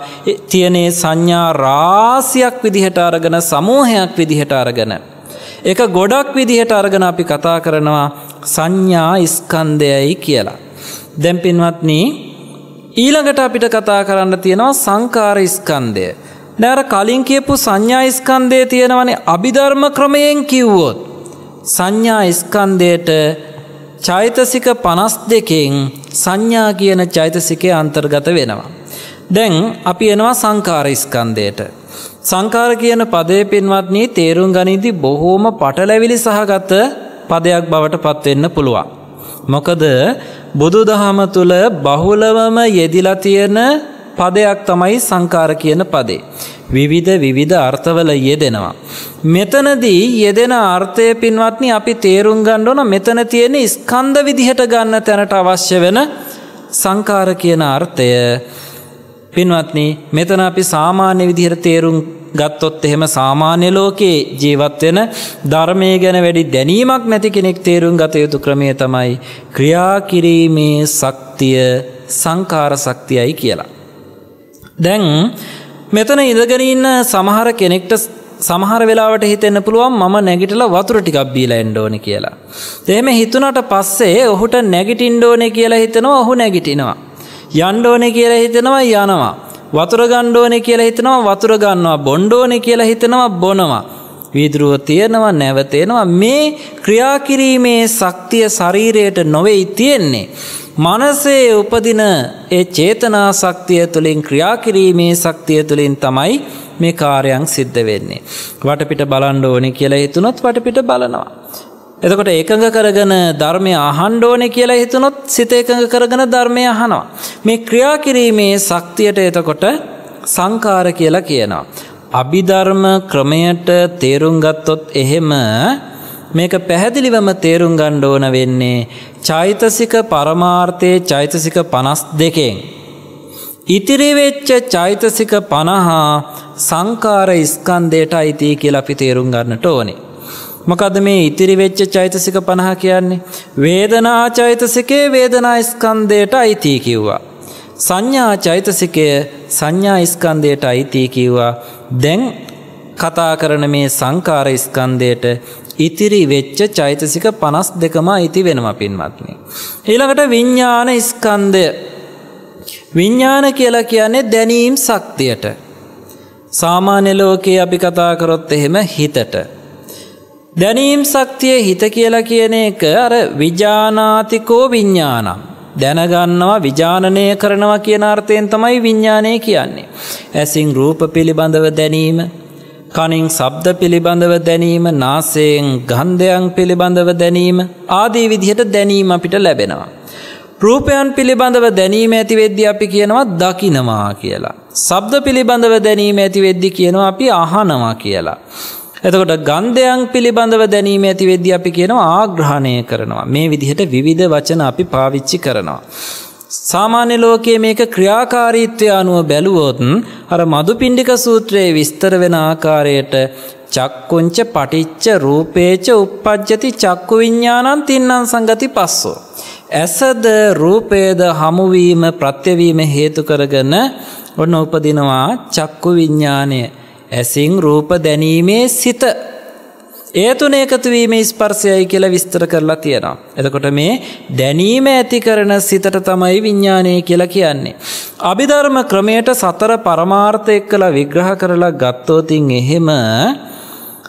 තියනේ සංඥා රාසියක් විදිහට අරගෙන සමූහයක් විදිහට අරගෙන එක ගොඩක් විදිහට අරගෙන අපි කතා කරනවා සංඥා ස්කන්ධයයි කියලා. දැන් පින්වත්නි ඊළඟට අපිට කතා කරන්න තියෙනවා සංකාර ස්කන්ධය. දැන් කලින් කියපු සංඥා ස්කන්ධය තියෙනවනේ අභිධර්ම ක්‍රමයෙන් කිව්වොත් සංඥා ස්කන්ධයට චෛතසික 52කින් සංඥා කියන චෛතසිකය අන්තර්ගත වෙනවා. දැන් අපි එනවා සංකාර ස්කන්ධයට. සංකාර කියන පදේ පින්වත්නි තේරුම් ගනිද්දී බොහෝම පටලැවිලි සහගත පදයක් බවට පත් වෙන්න පුළුවන්. මොකද බුදුදහම තුල බහුලවම යෙදිලා තියෙන පදයක් තමයි සංකාර කියන පදේ. විවිධ විවිධ අර්ථවල යෙදෙනවා. මෙතනදී යෙදෙන අර්ථය පින්වත්නි අපි තේරුම් ගන්න ඕන මෙතන තියෙන ස්කන්ධ විදිහට ගන්න තැනට අවශ්‍ය වෙන සංකාර කියන අර්ථය පින්වත්නි මෙතන අපි සාමාන්‍ය විදිහට තේරුම් ගත්තොත් එහෙම සාමාන්‍ය ලෝකයේ ජීවත් වෙන ධර්මයේ ගැන වැඩි දැනීමක් නැති කෙනෙක් තේරුම් ගත යුතු ක්‍රමය තමයි ක්‍රියා කිරීමේ ශක්තිය සංකාර ශක්තියයි කියලා. දැන් මෙතන ඉඳගෙන ඉන්න සමහර කෙනෙක්ට සමහර වෙලාවට හිතෙන්න පුළුවන් මම නැගිටලා වතුර ටිකක් බීලා එන්න ඕනේ කියලා. එහෙම හිතුණාට පස්සේ ඔහුට නැගිටින්න ඕනේ කියලා හිතනවා ඔහු නැගිටිනවා. යන්න ඕනේ කියලා හිතනවා යනවා. වතුර ගන්න ඕනේ කියලා හිතනවා වතුර ගන්නවා බොන්න ඕනේ කියලා හිතනවා බොනවා. වීදුරුව තියෙනවා නැවතෙනවා මේ ක්‍රියා කිරීමේ ශක්තිය ශරීරයට නොවේයි තියෙන්නේ. මනසේ උපදින ඒ චේතනා ශක්තිය තුළින් ක්‍රියා කිරීමේ ශක්තිය තුළින් තමයි මේ කාර්යයන් සිද්ධ වෙන්නේ. වටපිට බලන්න ඕනේ කියලා හිතුනොත් වටපිට බලනවා. එතකොට එකඟ කරගෙන ධර්මය අහන්න ඕනේ කියලා හිතුනොත් සිත එකඟ කරගෙන ධර්මය අහනවා. මේ ක්‍රියා කිරීමේ ශක්තියට එතකොට සංකාර කියලා කියනවා. අභිධර්ම ක්‍රමයට තේරුම් ගත්තොත් එහෙම මේක පැහැදිලිවම තේරුම් ගන්න ඕන වෙන්නේ චෛතසික පරමාර්ථයේ චෛතසික 52කින් ඉතිරි වෙච්ච චෛතසික 50 සංකාර ස්කන්ධයට අයිති කියලා අපි තේරුම් ගන්නට ඕනේ. මොකද මේ ඉතිරි වෙච්ච චෛතසික 50 කියන්නේ වේදනා චෛතසිකේ වේදනා ස්කන්ධයට අයිති කිව්වා. සංඥා චෛතසිකය සංඥා ස්කන්ධයට අයිති කිව්වා. දැන් කතා කරන මේ සංකාර ස්කන්ධයට ඉතිරි වෙච්ච චෛතසික 52ම අයිති වෙනවා පින්වත්නි. ඊළඟට විඥාන ස්කන්ධය විඥාන කියලා කියන්නේ දැනීම් ශක්තියට. සාමාන්‍ය ලෝකයේ අපි කතා කරොත් එහෙම හිතට. දැනීම් ශක්තිය හිත කියලා කියන එක අර විජානාතිකෝ විඥානම්. දැනගන්නවා විජානනය කරනවා කියන අර්ථයෙන් තමයි විඥානය කියන්නේ. ඇසින් රූප පිළිබඳව දැනීම කනින් ශබ්ද පිළිබඳව දැනීම නාසයෙන් ගන්ධයන් පිළිබඳව දැනීම ආදී විදිහට දැනීම අපිට ලැබෙනවා. රූපයන් පිළිබඳව දැනීම ඇති වෙද්දී අපි කියනවා දකිනවා කියලා. ශබ්ද පිළිබඳව දැනීම ඇති වෙද්දී කියනවා අපි අහනවා කියලා. එතකොට ගන්ධයන් පිළිබඳව දැනීම ඇති වෙද්දී අපි කියනවා ආග්‍රහණය කරනවා. මේ විදිහට විවිධ වචන අපි පාවිච්චි කරනවා. සාමාන්‍ය ලෝකයේ මේක ක්‍රියාකාරීත්වය අනුව බැලුවොත් අර මදුපිණ්ඩික සූත්‍රයේ විස්තර වෙන ආකාරයට චක්කුංච පටිච්ච රූපේච uppajjati චක්කු විඥානං තින්නම් සංගති පස්සෝ ඇසද රූපේද හමුවීම ප්‍රත්‍යවීම හේතු කරගෙන ඔන්න උපදිනවා චක්කු විඥානය ඇසින් රූප දැනීමේ සිත ඒ තුන එකතු වීම ස්පර්ශයයි කියලා විස්තර කරලා තියෙනවා. එතකොට මේ දැනීම ඇති කරන සිතට තමයි විඥානය කියලා කියන්නේ. අභිධර්ම ක්‍රමයට සතර පරමාර්ථ එක්කලා විග්‍රහ කරලා ගත්තොතින් එහෙම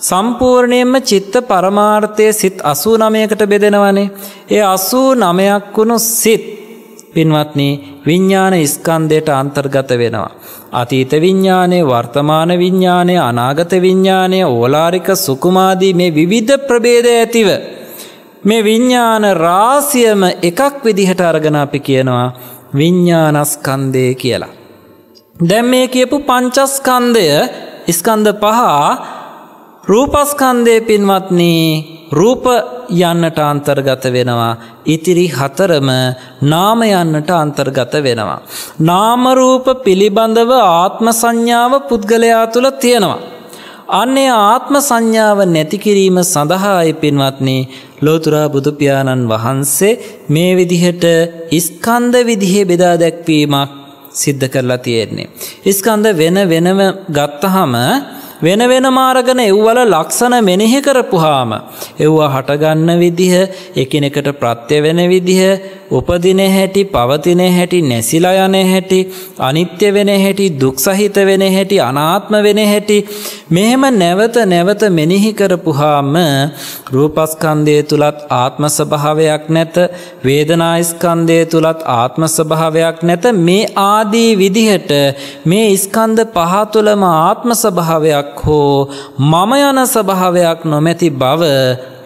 සම්පූර්ණයෙන්ම චිත්ත පරමාර්ථයේ සිත් 89කට බෙදෙනවනේ. ඒ 89ක් වුණු සිත් පින්වත්නි විඤ්ඥාන ස්කන්දයට අන්තර්ගත වෙනවා. අතීත විඤ්ඥානය වර්තමාන විඤ්ඥානය අනාගත විඤ්ඥානය ඕලාරික සුකුමාදී මේ විවිධ ප්‍රබේද ඇතිව. මේ විඤ්ඥාන රාසියම එකක් විදිහට අරගෙන අපි කියනවා විඤ්ඥානස්කන්දය කියලා. දැම් මේ කියපු පංචස්කන්දය ස්කන්ද පහ රූපස්කන්දය පින්වත්න්නේ රූප යන්නට අන්තර්ගත වෙනවා. ඉතිරි හතරම නාම යන්නට අන්තර්ගත වෙනවා. නාමරූප පිළිබඳව ආත්ම සංඥාව පුද්ගලයා තුළ තියෙනවා. අන්නේ ආත්ම සංඥාව නැතිකිරීම සඳහායි පින්වත්නි ලෝතුරා බුදුපාණන් වහන්සේ මේ විදිහට ඉස්කන්ද විදිහේ බෙදා දැක්වීමක් සිද්ධ කරලා තියෙන්නේ. ඉස්කන්ද වෙන වෙනම ගත්තහම වෙන වෙන මාරගන එව්වල ලක්ෂණ මෙනෙහි කරපුහාම. එව්වා හටගන්න විදිහ එකිනෙකට ප්‍රත්‍ය වෙන විදිහ උපදින හැටි පවතින හැටි නැසිලා යන හැටි අනිත්‍ය වෙන හැටි දුක් සහිත වෙන හැටි අනාත්ම වෙන හැටි මෙහෙම නැවත නැවත මෙනෙහි කරපුහාම රූපස්කන්ධය තුලත් ආත්ම ස්වභාවයක් නැත වේදනා ස්කන්ධය තුලත් ආත්ම ස්වභාවයක් නැත. මේ ආදී විදිහට මේ ස්කන්ධ පහ තුලම ආත්ම ස්වභාවයක් හෝ මම යන ස්වභාවයක් නොමැති බව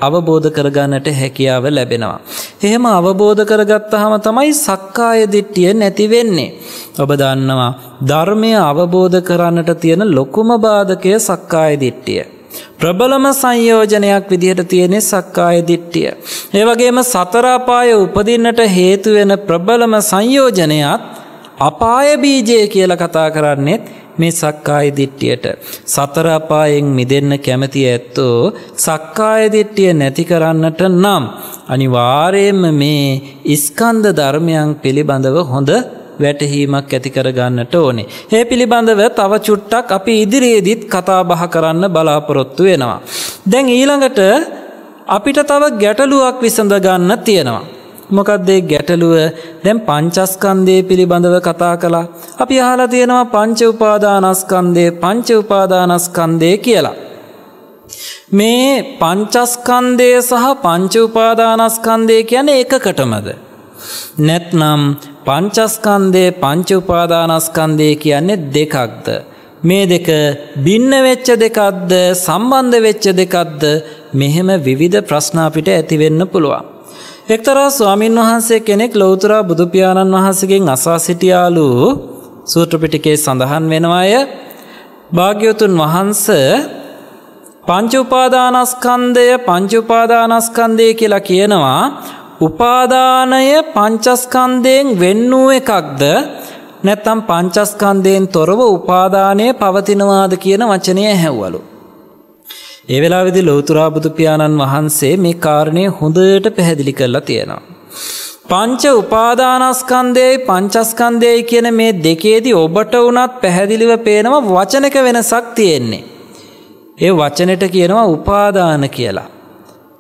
අවබෝධ කරගන්නට හැකියාව ලැබෙනවා. එහෙම අවබෝධ කරගත්තහම තමයි සක්කාය දිට්ඨිය නැති වෙන්නේ. ඔබ දන්නවා ධර්මය අවබෝධ කරන්නට තියෙන ලොකුම බාධකය සක්කාය දිට්ඨිය. ප්‍රබලම සංයෝජනයක් විදිහට තියෙනෙ සක්කාය දිට්ඨිය. ඒ වගේම සතර අපාය උපදින්නට හේතු වෙන ප්‍රබලම සංයෝජනයත් අපාය බීජය කියලා කතා කරන්නේත් මේ සක්කාය දිට්ඨියට සතර අපායෙන් මිදෙන්න කැමති ඇත්තෝ සක්කාය දිට්ඨිය නැති කරන්නට නම් අනිවාර්යයෙන්ම මේ ස්කන්ධ ධර්මයන් පිළිබඳව හොඳ වැටහීමක් ඇති කරගන්නට ඕනේ. ඒ පිළිබඳව තව චුට්ටක් අපි ඉදිරියේදීත් කතා බහ කරන්න බලාපොරොත්තු වෙනවා. දැන් ඊළඟට අපිට තව ගැටලුවක් විසඳ ගන්න තියෙනවා. මොකක්ද ඒ ගැටලුව දැන් පංචස්කන්ධය පිළිබඳව කතා කළා. අපි අහලා තියෙනවා පංච උපාදානස්කන්ධය පංච උපාදානස්කන්ධය කියලා. මේ පංචස්කන්ධය සහ පංච උපාදානස්කන්ධය කියන්නේ එකකටමද? නැත්නම් පංචස්කන්ධය පංච උපාදානස්කන්ධය කියන්නේ දෙකක්ද? මේ දෙක භින්න වෙච්ච දෙකක්ද සම්බන්ධ වෙච්ච දෙකක්ද මෙහෙම විවිධ ප්‍රශ්න අපිට ඇති වෙන්න පුළුවන්. එක්තරා ස්වාමින් වහන්සේ කෙනෙක් ලෞතුරා බුදුපාණන් වහන්සේගෙන් අසා සිටියාලු. සූත්‍රපිටකේ සඳහන් වෙනවාය. භාග්‍යවතුන් වහන්ස පංච උපාදානස්කන්ධය පංච උපාදානස්කන්ධය කියලා කියනවා. උපාදානය පංචස්කන්ධයෙන් වෙන් වූ එකක්ද? නැත්නම් පංචස්කන්ධයෙන් තොරව උපාදානය පවතිනවාද කියන වචනය ඇහැව්වලු ඒ වෙලාවේදී ලෞතුරා බුදු පියාණන් වහන්සේ මේ කාරණේ හොඳට පැහැදිලි කරලා තියෙනවා. පංච උපාදානස්කන්ධයයි පංචස්කන්ධයයි කියන මේ දෙකේදී ඔබට වුණත් පැහැදිලිව පේනවා වචනක වෙනසක් තියෙන්නේ. ඒ වචනෙට කියනවා උපාදාන කියලා.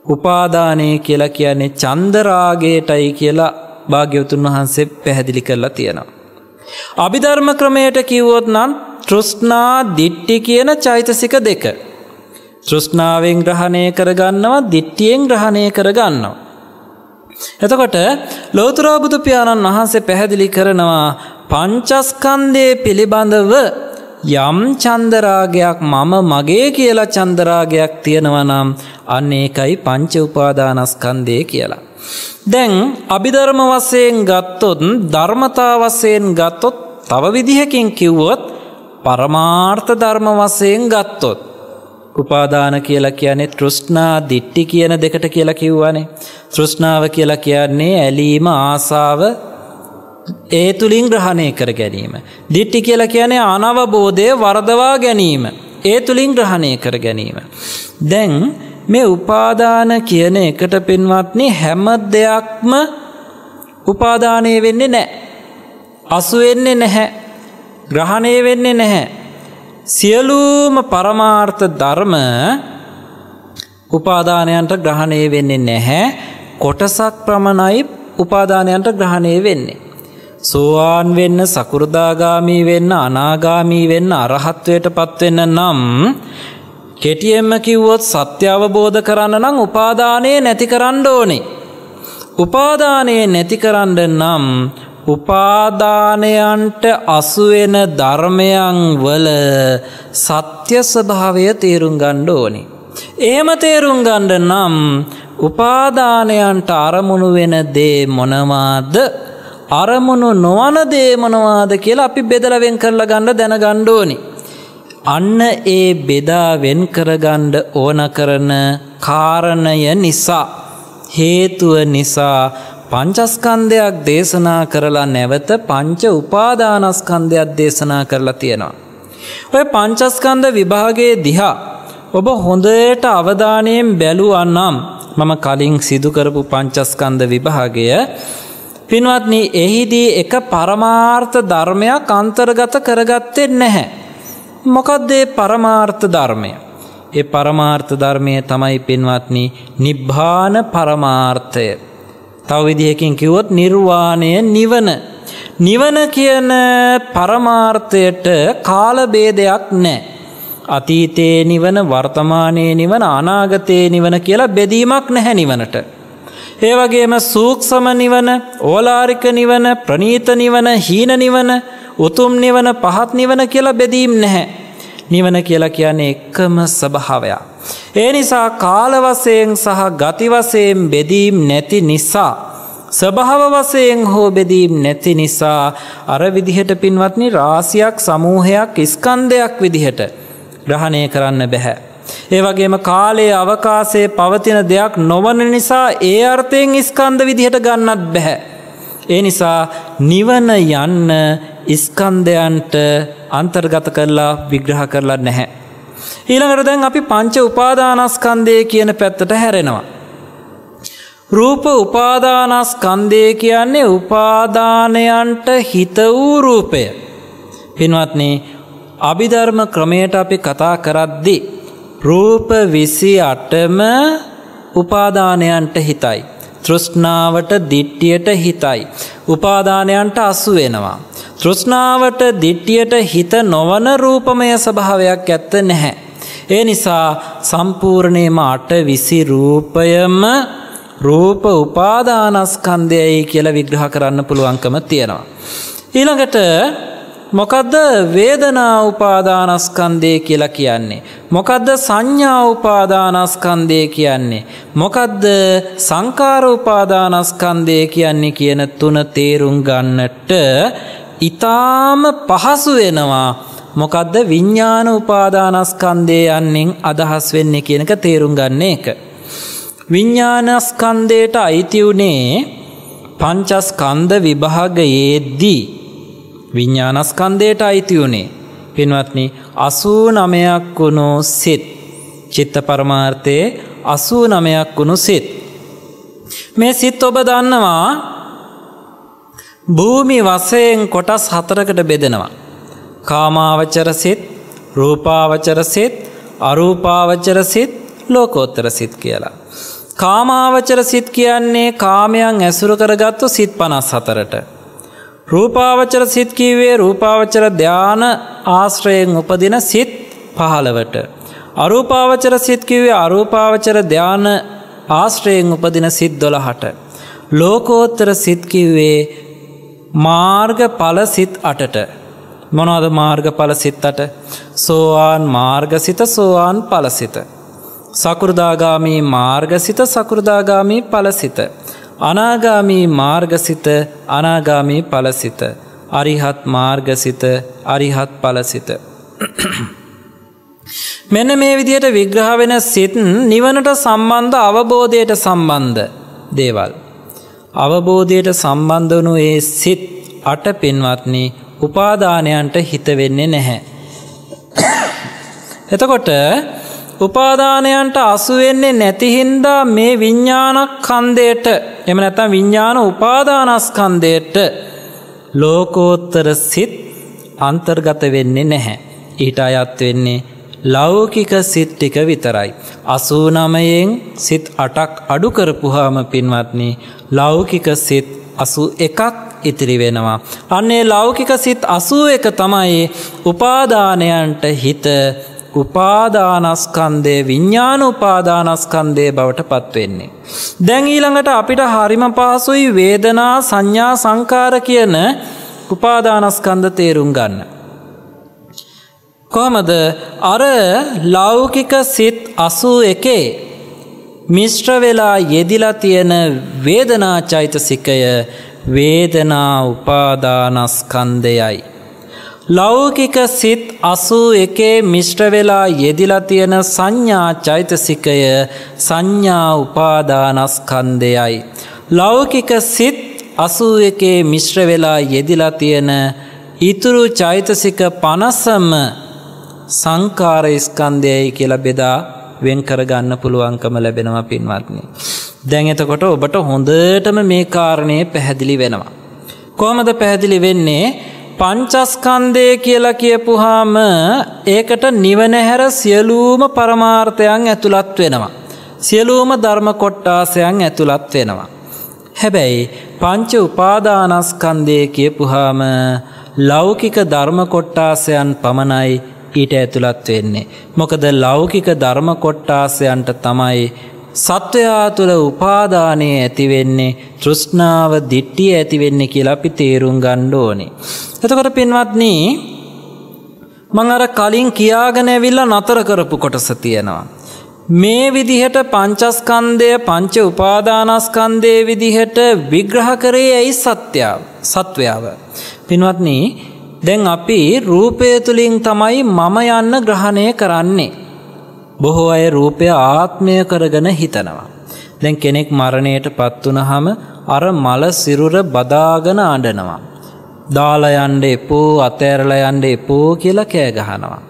උපාදානය කියලා කියන්නේ චන්දරාගයටයි කියලා භාග්‍යවතුන් වහන්සේ පැහැදිලි කරලා තියෙනවා. අභිධර්ම ක්‍රමයට කිව්වොත් නම් තෘෂ්ණා දිට්ටි කියන චෛතසික දෙක. තෘෂ්ණාවෙන් ග්‍රහණය කරගන්නවා දිට්ටියෙන් ග්‍රහණය කරගන්නවා. එතකොට ලෝතුරා බුදු පියාණන් වහන්සේ පැහැදිලි කරනවා පංචස්කන්ධය පිළිබඳව යම් චන්දරාගයක් මම මගේ කියලා චන්දරාගයක් තියෙනවා නම් අන්න ඒකයි පංච උපාදානස්කන්ධය කියලා. දැන් අභිධර්ම වශයෙන් ගත්තොත් ධර්මතා වශයෙන් ගත්තොත් තව විදිහකින් කිව්වොත් පරමාර්ථ ධර්ම වශයෙන් ගත්තොත් උපාදාන කියලා කියන්නේ තෘෂ්ණා දිට්ටි කියන දෙකට කියලා කිව්වනේ. තෘෂ්ණාව කියලා කියන්නේ ඇලීම ආසාව ඒ තුලින් ග්‍රහණය කර ගැනීම. දිට්ටි කියලා කියන්නේ අනවබෝධය වර්ධවා ගැනීම. ඒ තුලින් ග්‍රහණය කර ගැනීම. දැන් මේ උපාදාන කියන එකට පින්වත්නි හැම දෙයක්ම උපාදානය වෙන්නේ නැහැ. අසු වෙන්නේ නැහැ. ග්‍රහණය වෙන්නේ නැහැ. සියලුම පරමාර්ථ ධර්ම උපාදානයන්ට ග්‍රහණය වෙන්නේ නැහැ කොටසක් ප්‍රමණයි උපාදානයන්ට ග්‍රහණය වෙන්නේ. සෝවාන් වෙන්න සකුරදාගාමී වෙන්න අනාගාමී වෙන්න අරහත්වයට පත්වෙන්න නම් කෙටියෙන්ම කිව්වොත් සත්‍ය අවබෝධ කරන්න නම් උපාදානය නැති කරන්න ඕනේ. උපාදානය නැති කරන්න නම් උපාදානයන්ට අසුවෙන ධර්මයන් වල සත්‍ය ස්වභාවය තේරුම් ගන්න ඕනේ. එහෙම තේරුම් ගන්න නම් උපාදානයන්ට අරමුණු වෙන දේ මොනවාද? අරමුණු නොවන දේ මොනවාද කියලා අපි බෙදලා වෙන් කරලා ගන්න දැනගන්න ඕනේ. අන්න ඒ බෙදා වෙන් කරගන්න ඕන කරන කාරණය නිසා හේතුව නිසා පංචස්කන්ධයක් දේශනා කරලා නැවත පංච උපාදානස්කන්ධයක් දේශනා කරලා තියෙනවා. ඔය පංචස්කන්ධ විභාගයේ දිහා ඔබ හොඳට අවධානයෙන් බැලුවා නම් මම කලින් සිදු කරපු පංචස්කන්ධ විභාගය පින්වත්නි එහිදී එක පරමාර්ථ ධර්මයක් අන්තර්ගත කරගත්තේ නැහැ. මොකක්ද ඒ පරමාර්ථ ධර්මය? ඒ පරමාර්ථ ධර්මය තමයි පින්වත්නි නිබ්බාන පරමාර්ථය. තව විදිහකින් කිව්වොත් නිර්වාණය නිවන. නිවන කියන පරමාර්ථයට කාල ભેදයක් නැහැ. අතීතයේ නිවන වර්තමානයේ නිවන අනාගතයේ නිවන කියලා බෙදීමක් නැහැ නිවනට. ඒ වගේම සූක්ෂම නිවන, ඕලාරික නිවන, ප්‍රනීත නිවන, හීන නිවන, උතුම් නිවන, පහත් නිවන කියලා බෙදීම් නැහැ. නිවන කියලා කියන්නේ එක්කම ස්වභාවයක්. ඒ නිසා කාලවසයෙන් සහ ගතිවසයෙන් බෙදීම් නැති නිසා ස්වභාව වසයෙන් හෝ බෙදීම් නැති නිසා අර විදිහට පින්වත්නි රාසියක් සමූහයක් ස්කන්ධයක් විදිහට ග්‍රහණය කරන්න බැහැ. ඒ වගේම කාලයේ අවකාශයේ පවතින දෙයක් නොවන නිසා ඒ අර්ථයෙන් ස්කන්ධ විදිහට ගන්නත් බැහැ. ඒ නිසා නිවන යන්න ස්කන්ධයන්ට අන්තර්ගත කරලා විග්‍රහ කරලා නැහැ. ඊළඟට දැන් අපි පංච උපාදානස්කන්ධය කියන පැත්තට හැරෙනවා. රූප උපාදානස්කන්ධය කියන්නේ උපාදානයන්ට හිත වූ රූපය. පින්වත්නි අභිධර්ම ක්‍රමයට අපි කතා කරද්දි. රූප විසි අටම උපාදානයන්ට හිතයි. තෘෂ්ණාවට දිට්ටියට හිතයි. උපාදානයන්ට අසු වෙනවා. තෘෂ්ණාවට දිට්ටියට හිත නොවන රූපමය ස්වභාවයක් ඇත්ත නැහැ. ඒ නිසා සම්පූර්ණයම අට විසි රූපයම රූප උපාදානස්කන්ධයයි කියලා විග්‍රහ කරන්න පුළුවන්කම තියෙනවා. ඊළඟට මොකද්ද වේදනා උපාදානස්කන්ධය කියලා කියන්නේ. මොකද්ද සංඥා උපාදානස්කන්ධය කියන්නේ. මොකද්ද සංකාර උපාදානස්කන්ධය කියන්නේ කියන තුන තේරුම් ගන්නට ඊටාම පහසු වෙනවා. මොකද්ද විඥාන උපාදානස්කන්ධය යන්නෙන් අදහස් වෙන්නේ කියනක තේරුම් ගන්න එක. විඤ්ඥානස්කන්දයට අයිති වුණේ පංචස්කන්ද විභාගයේදී. විඤ්ඥානස්කන්දයට අයිති වුණේ. පින්වත්නි අසූ නමයක් වුණු සිත් චිත්ත පරමාර්ථයේ අසූ නමයක් වුණු සිත්. මේ සිත් ඔබ දන්නවා භූමි වසයෙන් කොටස් හතරකට බෙදෙනවා. කාමාවචර සිත් රූපාවචර සිත් අරූපාවචර සිත් ලෝකෝත්තර සිත් කියලා. කාමාවචර සිත් කියන්නේ කාමයන් ඇසුරු කරගත්තු සිත් පනස් හතරට. රූපාවචර සිත් කීවේ රූපාවචර ධ්‍යාන ආශ්‍රයෙන් උපදින සිත් පහළවට. අරූපාවචර සිත් කිවේ අරූපාවචර ධ්‍යාන ආශ්‍රයෙන් උපදින සිත් දොළහට. ලෝකෝත්තර සිත් කිව්වේ මාර්ග පල සිත් අටට. මොනවද මාර්ග පල සිත්තට සෝවාන් මාර්ගසිත සෝවාන් පලසිත. සකෘදාගාමී මාර්ගසිත සකෘදාගාමී පලසිත. අනාගාමී මාර්ගසිත අනාගාමී පලසිත. අරිහත් මාර්ගසිත අරිහත් පලසිත. [CLEARS THROAT] මෙන්න මේ විදියට විග්‍රහ වෙන සිත් නිවනට සම්බන්ධ අවබෝධයට සම්බන්ධ දේවල්. අවබෝධයට සම්බන්ධ වනු ඒ සිත් අට පින්වත්නි උපාදානයන්ට හිත වෙන්නේ නැහැ. [COUGHS] එතකොට උපාදානයන්ට අසුවෙන්නේ නැතිහින්දා මේ විඤ්ඥානක් කන්දයට එම නැතම් විඤ්ඥාන උපාදානස්කන්දයට ලෝකෝත්තර සිත් අන්තර්ගත වෙන්නේ නැහැ. ඊට අයත් වෙන්නේ ලෞකික සිත් ටික විතරයි. අසූ නමයෙන් සිත් අටක් අඩුකරපුහාම පින්වත්නි ලෞකික සිත් අසු එකක් ඉතිරි වෙනවා. අන්නේ ලෞකික සිත් අසූ එක තමයි උපාදානයන්ට හිත උපාදානස්කන්දය විඤ්ඥාන උපාදානස්කන්දය බවට පත්වෙන්නේ. දැන් ඊළඟට අපිට හරිම පහසුයි වේදනා සංඥා සංකාර කියන උපාදානස්කන්ද තේරුම් ගන්න. කොහමද අර ලෞකික සිත් අසූ එකේ මිශ්්‍ර වෙලා යෙදිලා තියෙන වේදනා චෛතසිකය වේදනා උපාදානස්කන්දයයි. ලෞකික සිත් අසූ එකේ මිශ්්‍රවෙලා යෙදිලා තියෙන සංඥා චෛතසිකය සංඥා උපාදානස්කන්දයයි. ලෞකික සිත් අසූ එකේ මිශ්්‍රවෙලා යෙදිලා තියෙන ඉතුරු චෛතසික පනසම සංකාරයිස්කන්දයයි කියල බෙදා වෙන් කරගන්න පුළුවන්කම ලැබෙනවා පින්වත්න්නේ. දැන් එතකොට ඔබට හොඳටම මේ කාරණය පැහැදිලි වෙනවා. කොහමද පැහැදිලි වෙන්නේ පංචස්කන්දය කියලා කියපුහාම ඒකට නිවන හැර සියලූම පරමාර්ථයන් ඇතුළත් වෙනවා. සියලූම ධර්ම කොට්ටාසයන් ඇතුළත් වෙනවා. හැබැයි පංච උපාදානස්කන්දය කියපුහාම ලෞකික ධර්ම කොට්ටාසයන් පමණයි ඊට ඇතුළත් වෙන්නේ. මොකද ලෞකික ධර්ම කොට්ටාසයන්ට තමයි සත්වයා තුළ උපාදානය ඇතිවෙන්නේ තෘෂ්ණාව දිට්ටිය ඇතිවෙන්නේ කියලා අපි තේරුම් ගණ්ඩ ඕනේ. එතකොට පින්වත්න මං අර කලින් කියාගෙන ඇවිල්ලා නතර කරපු කොටස තියෙනවා. මේ විදිහට පංචස්කන්දය පංච උපාදානස්කන්දය විදිහට විග්‍රහ කරේ ඇයි සත්‍යාව සත්වයාව. පින්වත්න දැන් අපි රූපය තුළින් තමයි මම යන්න ග්‍රහණය කරන්නේ. බොහෝ අය රූපය ආත්මය කරගෙන හිතනවා. දැන් කෙනෙක් මරණයට පත්වනහම අර මල සිරුර බදාගෙන අඩනවා. දාලයන්ඩ එපෝ අතෑරලයන්ඩ එපෝ කියලා කෑගහනවා.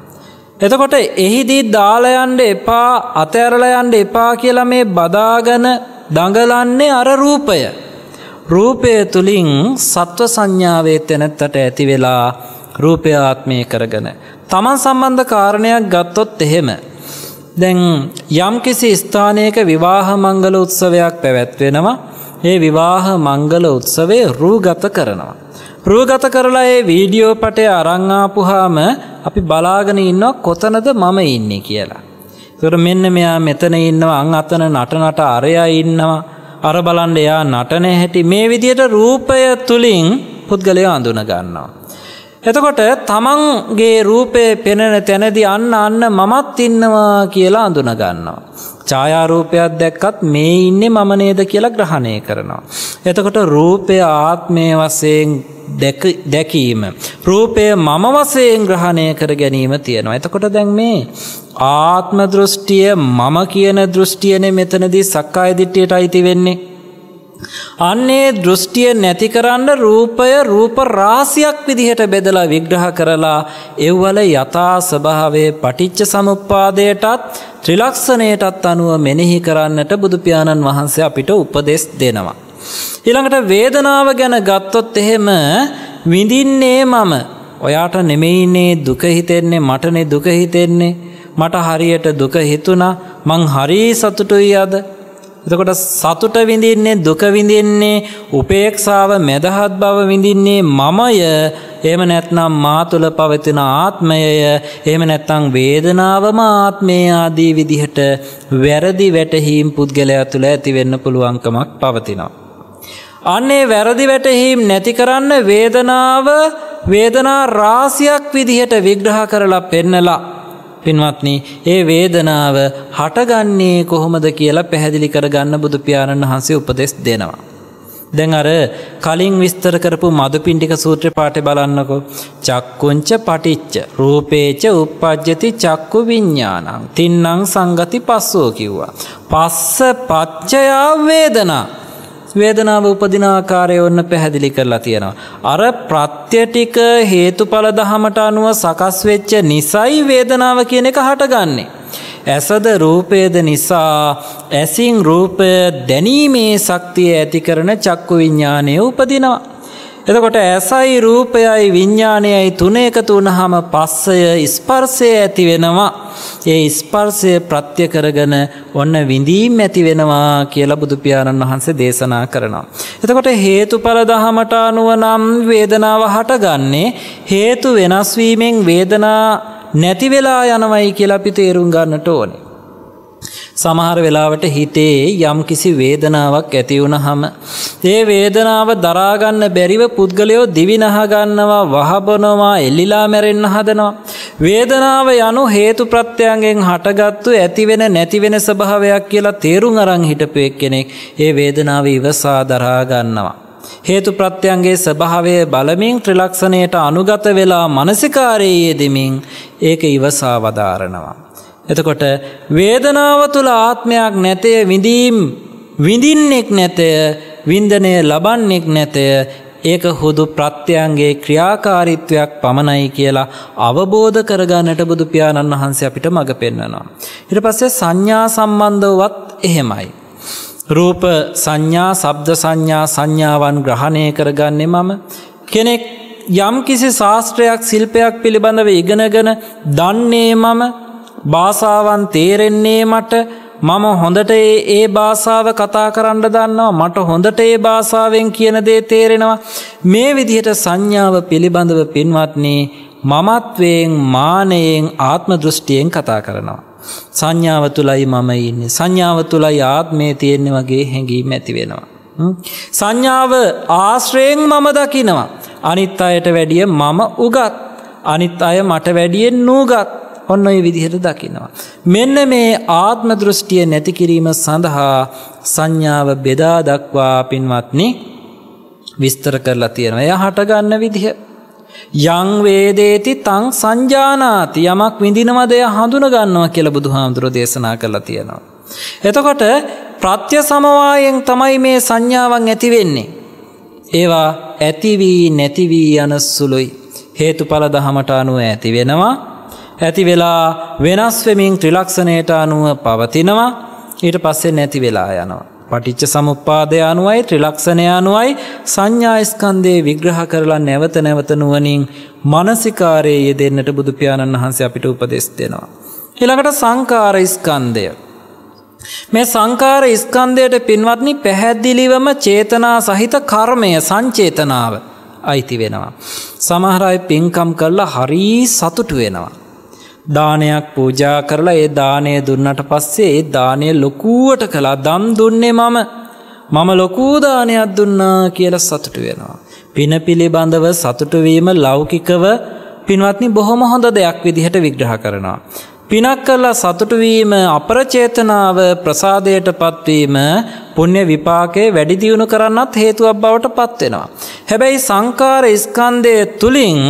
එතකොට එහිදී දාලයන්ඩ එපා අතෑරලයන්ඩ එපා කියලා මේ බදාගන දඟලන්නේ අර රූපය. රූපය තුළින් සත්ව සංඥාවේ තැනැත්තට ඇති වෙලා රූපය ආත්මය කරගෙන. තමන් සම්බන්ධ කාරණයක් ගත්තොත් එහෙම. දැන් යම්කිසි ස්ථානයක විවාහ මංගල උත්සවයක් පැවැත්වෙනවා ඒ විවාහ මංගල උත්සවේ රූගත කරනවා. රූගත කරලා ඒ වීඩියෝ පටය අරංආපුහාම අපි බලාගෙන ඉන්නවා කොතනද මම ඉන්නේ කියලා. තුර මෙන්න මෙයා මෙතන ඉන්නවා අං අතන නටනට අරයා ඉන්නවා අර බලන්ඩ එයා නටන හැටි මේ විදියට රූපය තුළින් පුද්ගලය අඳුන ගන්නවා. එතකොට තමන්ගේ රූපය පෙනෙන තැනදි අන්න අන්න මමත් ඉන්නවා කියලා අඳුන ගන්නවා. ඡායාරූපයක් දැක්කත් මේ ඉන්නේ මම නේද කියලා ග්‍රහණය කරනවා. එතකොට රූපය ආත්මය වශයෙන් දැකීම. රූපය මම වසයෙන් ග්‍රහණය කර ගැනීම තියෙනවා. එතකොට දැන් මේ ආත්ම දෘෂ්ටිය මම කියන දෘෂ්ටියන මෙතනදී සක්කාය දිට්ටියට අයිති වෙන්නේ. අන්නේ දෘෂ්ටිය නැති කරන්න රූපය රූප රාසියක් විදිහට බෙදලා විග්‍රහ කරලා එව්වල යථා ස්වභාවය පටිච්ච සමුප්පාදයටත් ත්‍රිලක්ෂණයටත් අනුව මෙනෙහි කරන්නට බුදුපාණන් වහන්සේ අපිට උපදෙස් දෙනවා. ඊළඟට වේදනාව ගැන ගත්තොත් එහෙම විඳින්නේ මම. ඔයාට නෙමෙයිනේ දුක හිතෙන්නේ මටනේ දුක හිතෙන්නේ. මට හරියට දුක හිතුණා මං හරි සතුටුයි අද. එතකොට සතුට විඳින්නේ දුක විඳින්නේ උපේක්ෂාව මැදහත් බව විඳින්නේ මමය. එහෙම නැත්නම් මා තුළ පවතින ආත්මයය. එහෙම නැත්නම් වේදනාවම ආත්මය ආදී විදිහට වැරදි වැටහීම් පුද්ගලයා තුළ ඇති වෙන්න පුළුවන්කමක් පවතිනවා. අන්නේ වැරදි වැටහීම් නැති කරන්න වේදනාව වේදනා රාසියක් විදිහට විග්‍රහ කරලා පෙන්නලා පින්වත්නි ඒ වේදනාව හටගන්නේ කොහොමද කියලා පැහැදිලි කරගන්න බුදුපාණන් වහන්සේ උපදෙස් දෙනවා. දැන් අර කලින් විස්තර කරපු මදුපිණ්ඩික සූත්‍ර පාඨය බලන්නකෝ. චක්කුංච පටිච්ච රූපේච uppajjati චක්කු විඤ්ඤාණං තින්නම් සංගති පස්සෝ කිව්වා. පස්ස පච්චයා වේදනා වේදනාව උපදින ආකාරය ඔන්න පැහැදිලි කරලා තියෙනවා. අර ප්‍රත්‍ය ටික හේතුඵල දහමට අනුව සකස් වෙච්ච නිසයි වේදනාව කියන එක හටගන්නේ. ඇසද රූපයද නිසා ඇසින් රූපය දැනීමේ ශක්තිය ඇති කරන චක්කු විඤ්ඥානය උපදිනවා. එතකොට ඇසයි රූපයයි විඤ්ඥානයයි තුන එකතු වනහම පස්සය ස්පර්සය ඇති වෙනවා. ඒ ස්පර්සය ප්‍රත්‍ය කරගන ඔන්න විඳීම් ඇති වෙනවා කියලා බුදුපාණන් වහන්සේ දේශනා කරනවා. එතකොට හේතු පල දහමට අනුව නම් වේදනාව හටගන්නේ හේතු වෙනස්වීමෙන් වේදනා නැතිවෙලා යනවයි කියලා අපි තේරුම් ගන්නට ඕනේ. සමහර වෙලාවට හිතේ යම් කිසි වේදනාවක් ඇතිවුණහම ඒ වේදනාව දරාගන්න බැරිව පුද්ගලයෝ දිවිනහගන්නවා වහබොනවා එල්ලිලා මැරෙන්න හදනවා. වේදනාව යනු හේතු ප්‍රත්‍යයන්ගෙන් හටගත්තු ඇතිවෙන නැතිවෙන ස්වභාවයක් කියලා තේරුම් අරං හිටපු එක්කෙනෙක් ඒ වේදනාව ඉවසා දරාගන්නවා. හේතු ප්‍රත්‍යයන්ගේ ස්වභාවය බලමින් ත්‍රිලක්ෂණයට අනුගත වෙලා මනසිකාරයේ යෙදෙමින් ඒක ඉවසා වදාරනවා. එතකොට වේදනාව තුළ ආත්මයක් නැතය විඳීම් විඳින්නෙක් නැතය වින්දනය ලබන්නෙක් නැතය ඒක හුදු ප්‍රත්‍යයන්ගේ ක්‍රියාකාරිත්වයක් පමණයි කියලා අවබෝධ කරගන්නට බුදු පියාණන් වහන්සේ අපිට මඟ පෙන්වනවා. ඊට පස්සේ සංඥා සම්බන්ධවත් එහෙමයි. රූප සංඥා සබ්ද සංඥා සංඥාවන් ග්‍රහණය කරගන්නේ මම කෙනෙක් යම් කිසි ශාස්ත්‍රයක් ශිල්පයක් පිළිබඳව ඉගෙනගෙන දන්නේ මම භාෂාවන් තේරෙන්නේ මට. මම හොඳට ඒ භාෂාව කතා කරන්න දන්නවා. මට හොඳට ඒ භාෂාවෙන් කියන දේ තේරෙනවා. මේ විදිහට සංඥාව පිළිබඳව පින්වත්න්නේ මමත්වයෙන් මානයෙන් ආත්ම දෘෂ්ටියෙන් කතා කරනවා. සංඥාව තුළයි මම ඉන්නේ. සංඥාව තුළයි ආත්මය තියෙන්නේ වගේ හැඟීම ඇති වෙනවා. සංඥාව ආශ්‍රයෙන් මම දකිනවා. අනිත් අයට වැඩිය මම උගත්. අනිත් අය මට වැඩියෙන් නූගත්. ඔන්න ඔය විදිහට දකිනවා. මෙන්න මේ ආත්ම දෘෂ්ටිය නැති කිරීම සඳහා සංඥාව බෙදා දක්වා පින්වත්නි විස්තර කරලා තියෙනවා. එයා හටගන්න විදිහ. යං වේදේති තං සංජානාති යමක් විඳිනවද එයා හඳුන ගන්නවා කියලා බුදුහාමුදුරෝ දේශනා කරලා තියෙනවා. එතකොට ප්‍රත්‍ය සමவாயෙන් තමයි මේ සංඥාවන් ඇති වෙන්නේ. ඒවා ඇති වී නැති වී යන සුළුයි. හේතුඵල දහමට අනුව ඇති වෙනවා. ඇති වෙලා වෙනස් වෙමින් ත්‍රිලක්ෂණයට අනුව පවතිනවා. ඊට පස්සේ නැති වෙලා යනවා. පටිච්ච සමුප්පාදය අනුවයි ත්‍රිලක්ෂණය අනුවයි සංඥාස්කන්දේ විග්‍රහ කරලා නැවත නැවත නුවනින් මනසිකාරයේ යෙදෙන්නට බුදු පියාණන් වහන්සේ අපිට උපදෙස් දෙනවා. ඊළඟට සංකාර ස්කන්දය. මේ සංකාර ස්කන්දයට පින්වත්නි පැහැදිලිවම චේතනා සහිත කර්මය සංචේතනාව අයිති වෙනවා. සමහරයි පින්කම් කරලා හරී සතුටු වෙනවා. දානයක් පූජා කරලා ඒ දානය දුන්නට පස්සේ ඒ දානය ලොකුවට කළා දම් දුන්නේ මම මම ලොකූ දානයක් දුන්නා කියලා සතුටු වෙනවා. පින පිළිබඳව සතුටුවීම ලෞකිකව පින්වත්නි බොහොම හොඳ දෙයක් විදිහට විග්‍රහ කරනවා. පිනක් කරලා සතුටුවීම අපරචේතනාව ප්‍රසාදයට පත්වීම පුුණ්‍ය විපාකයේ වැඩි දියුණු කරන්නත් හේතුවක් බවට පත්වෙනවා. හැබැයි සංකාර ස්කන්දය තුළින්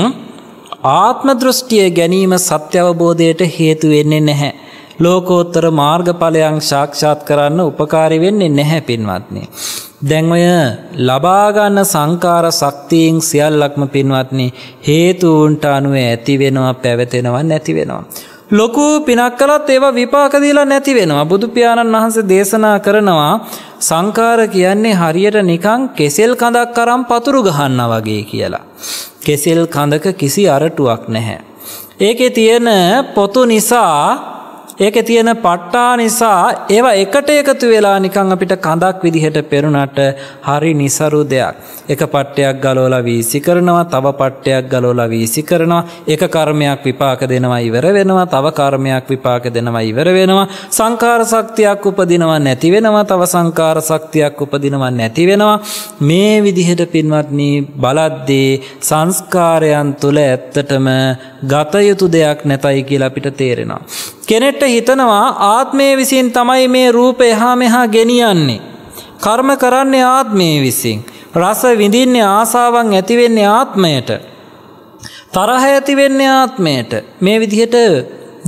ආත්ම දෘෂ්ටිය ගැනීම සත්‍යවබෝධයට හේතු වෙන්නේ නැහැ. ලෝකෝත්තර මාර්ගඵලයන් ශාක්ෂාත් කරන්න උපකාරි වෙන්නේ නැහැ පින්වත්න්නේ. දැන් ඔය ලබාගන්න සංකාර ශක්තියෙන් සියල්ලක්ම පින්වත්නි හේතුවන්ට අනුව ඇති වෙනවා පැවතෙනවා නැති වෙනවා. ලොකු පිනක් කලත් ඒවා විපාක දීලා නැති වෙනවා. බුදු පියාණන් වහන්සේ දේශනා කරනවා සංකාර කියන්නේ හරියට නිකන් කෙසෙල් කඳක් අරන් පතුරු ගහන්න වගේ කියලා. කෙසෙල් කඳක කිසි අරටුවක් නැහැ. ඒකේ තියෙන පොතු නිසා ඒක තියෙන පට්ටා නිසා ඒවා එකට එකතු වෙලා නිකං අපිට කඳක් විදිහට පෙරුණට හරි නිසරු දෙයක්. එක පට්ටයක් ගලෝලා වීසි කරනවා තව පට්ටයක් ගලෝලා වීසි කරනවා. එක කර්මයක් විපාක දෙනවා ඉවර වෙනවා. තව කර්මයක් විපාක දෙනවා ඉවර වෙනවා. සංකාර ශක්තියක් උපදිනවා නැති වෙනවා. තව සංකාර ශක්තියක් උපදිනවා නැති වෙනවා. මේ විදිහට පින්වත්නි බලද්දී සංස්කාරයන් තුළ ඇත්තටම ගත යුතු දෙයක් නැතයි කියලා අපිට තේරෙනවා. කෙනෙට්ට හිතනවා ආත්මය විසින් තමයි මේ රූප එහා මෙහා ගෙනියන්නේ. කර්ම කරන්නේ ආත්මය විසින්. රස විඳින්නේ ආසාවන් ඇතිවෙන්නේ ආත්මයට. තරහ ඇතිවෙන්නේ ආත්මයට. මේ විදිහට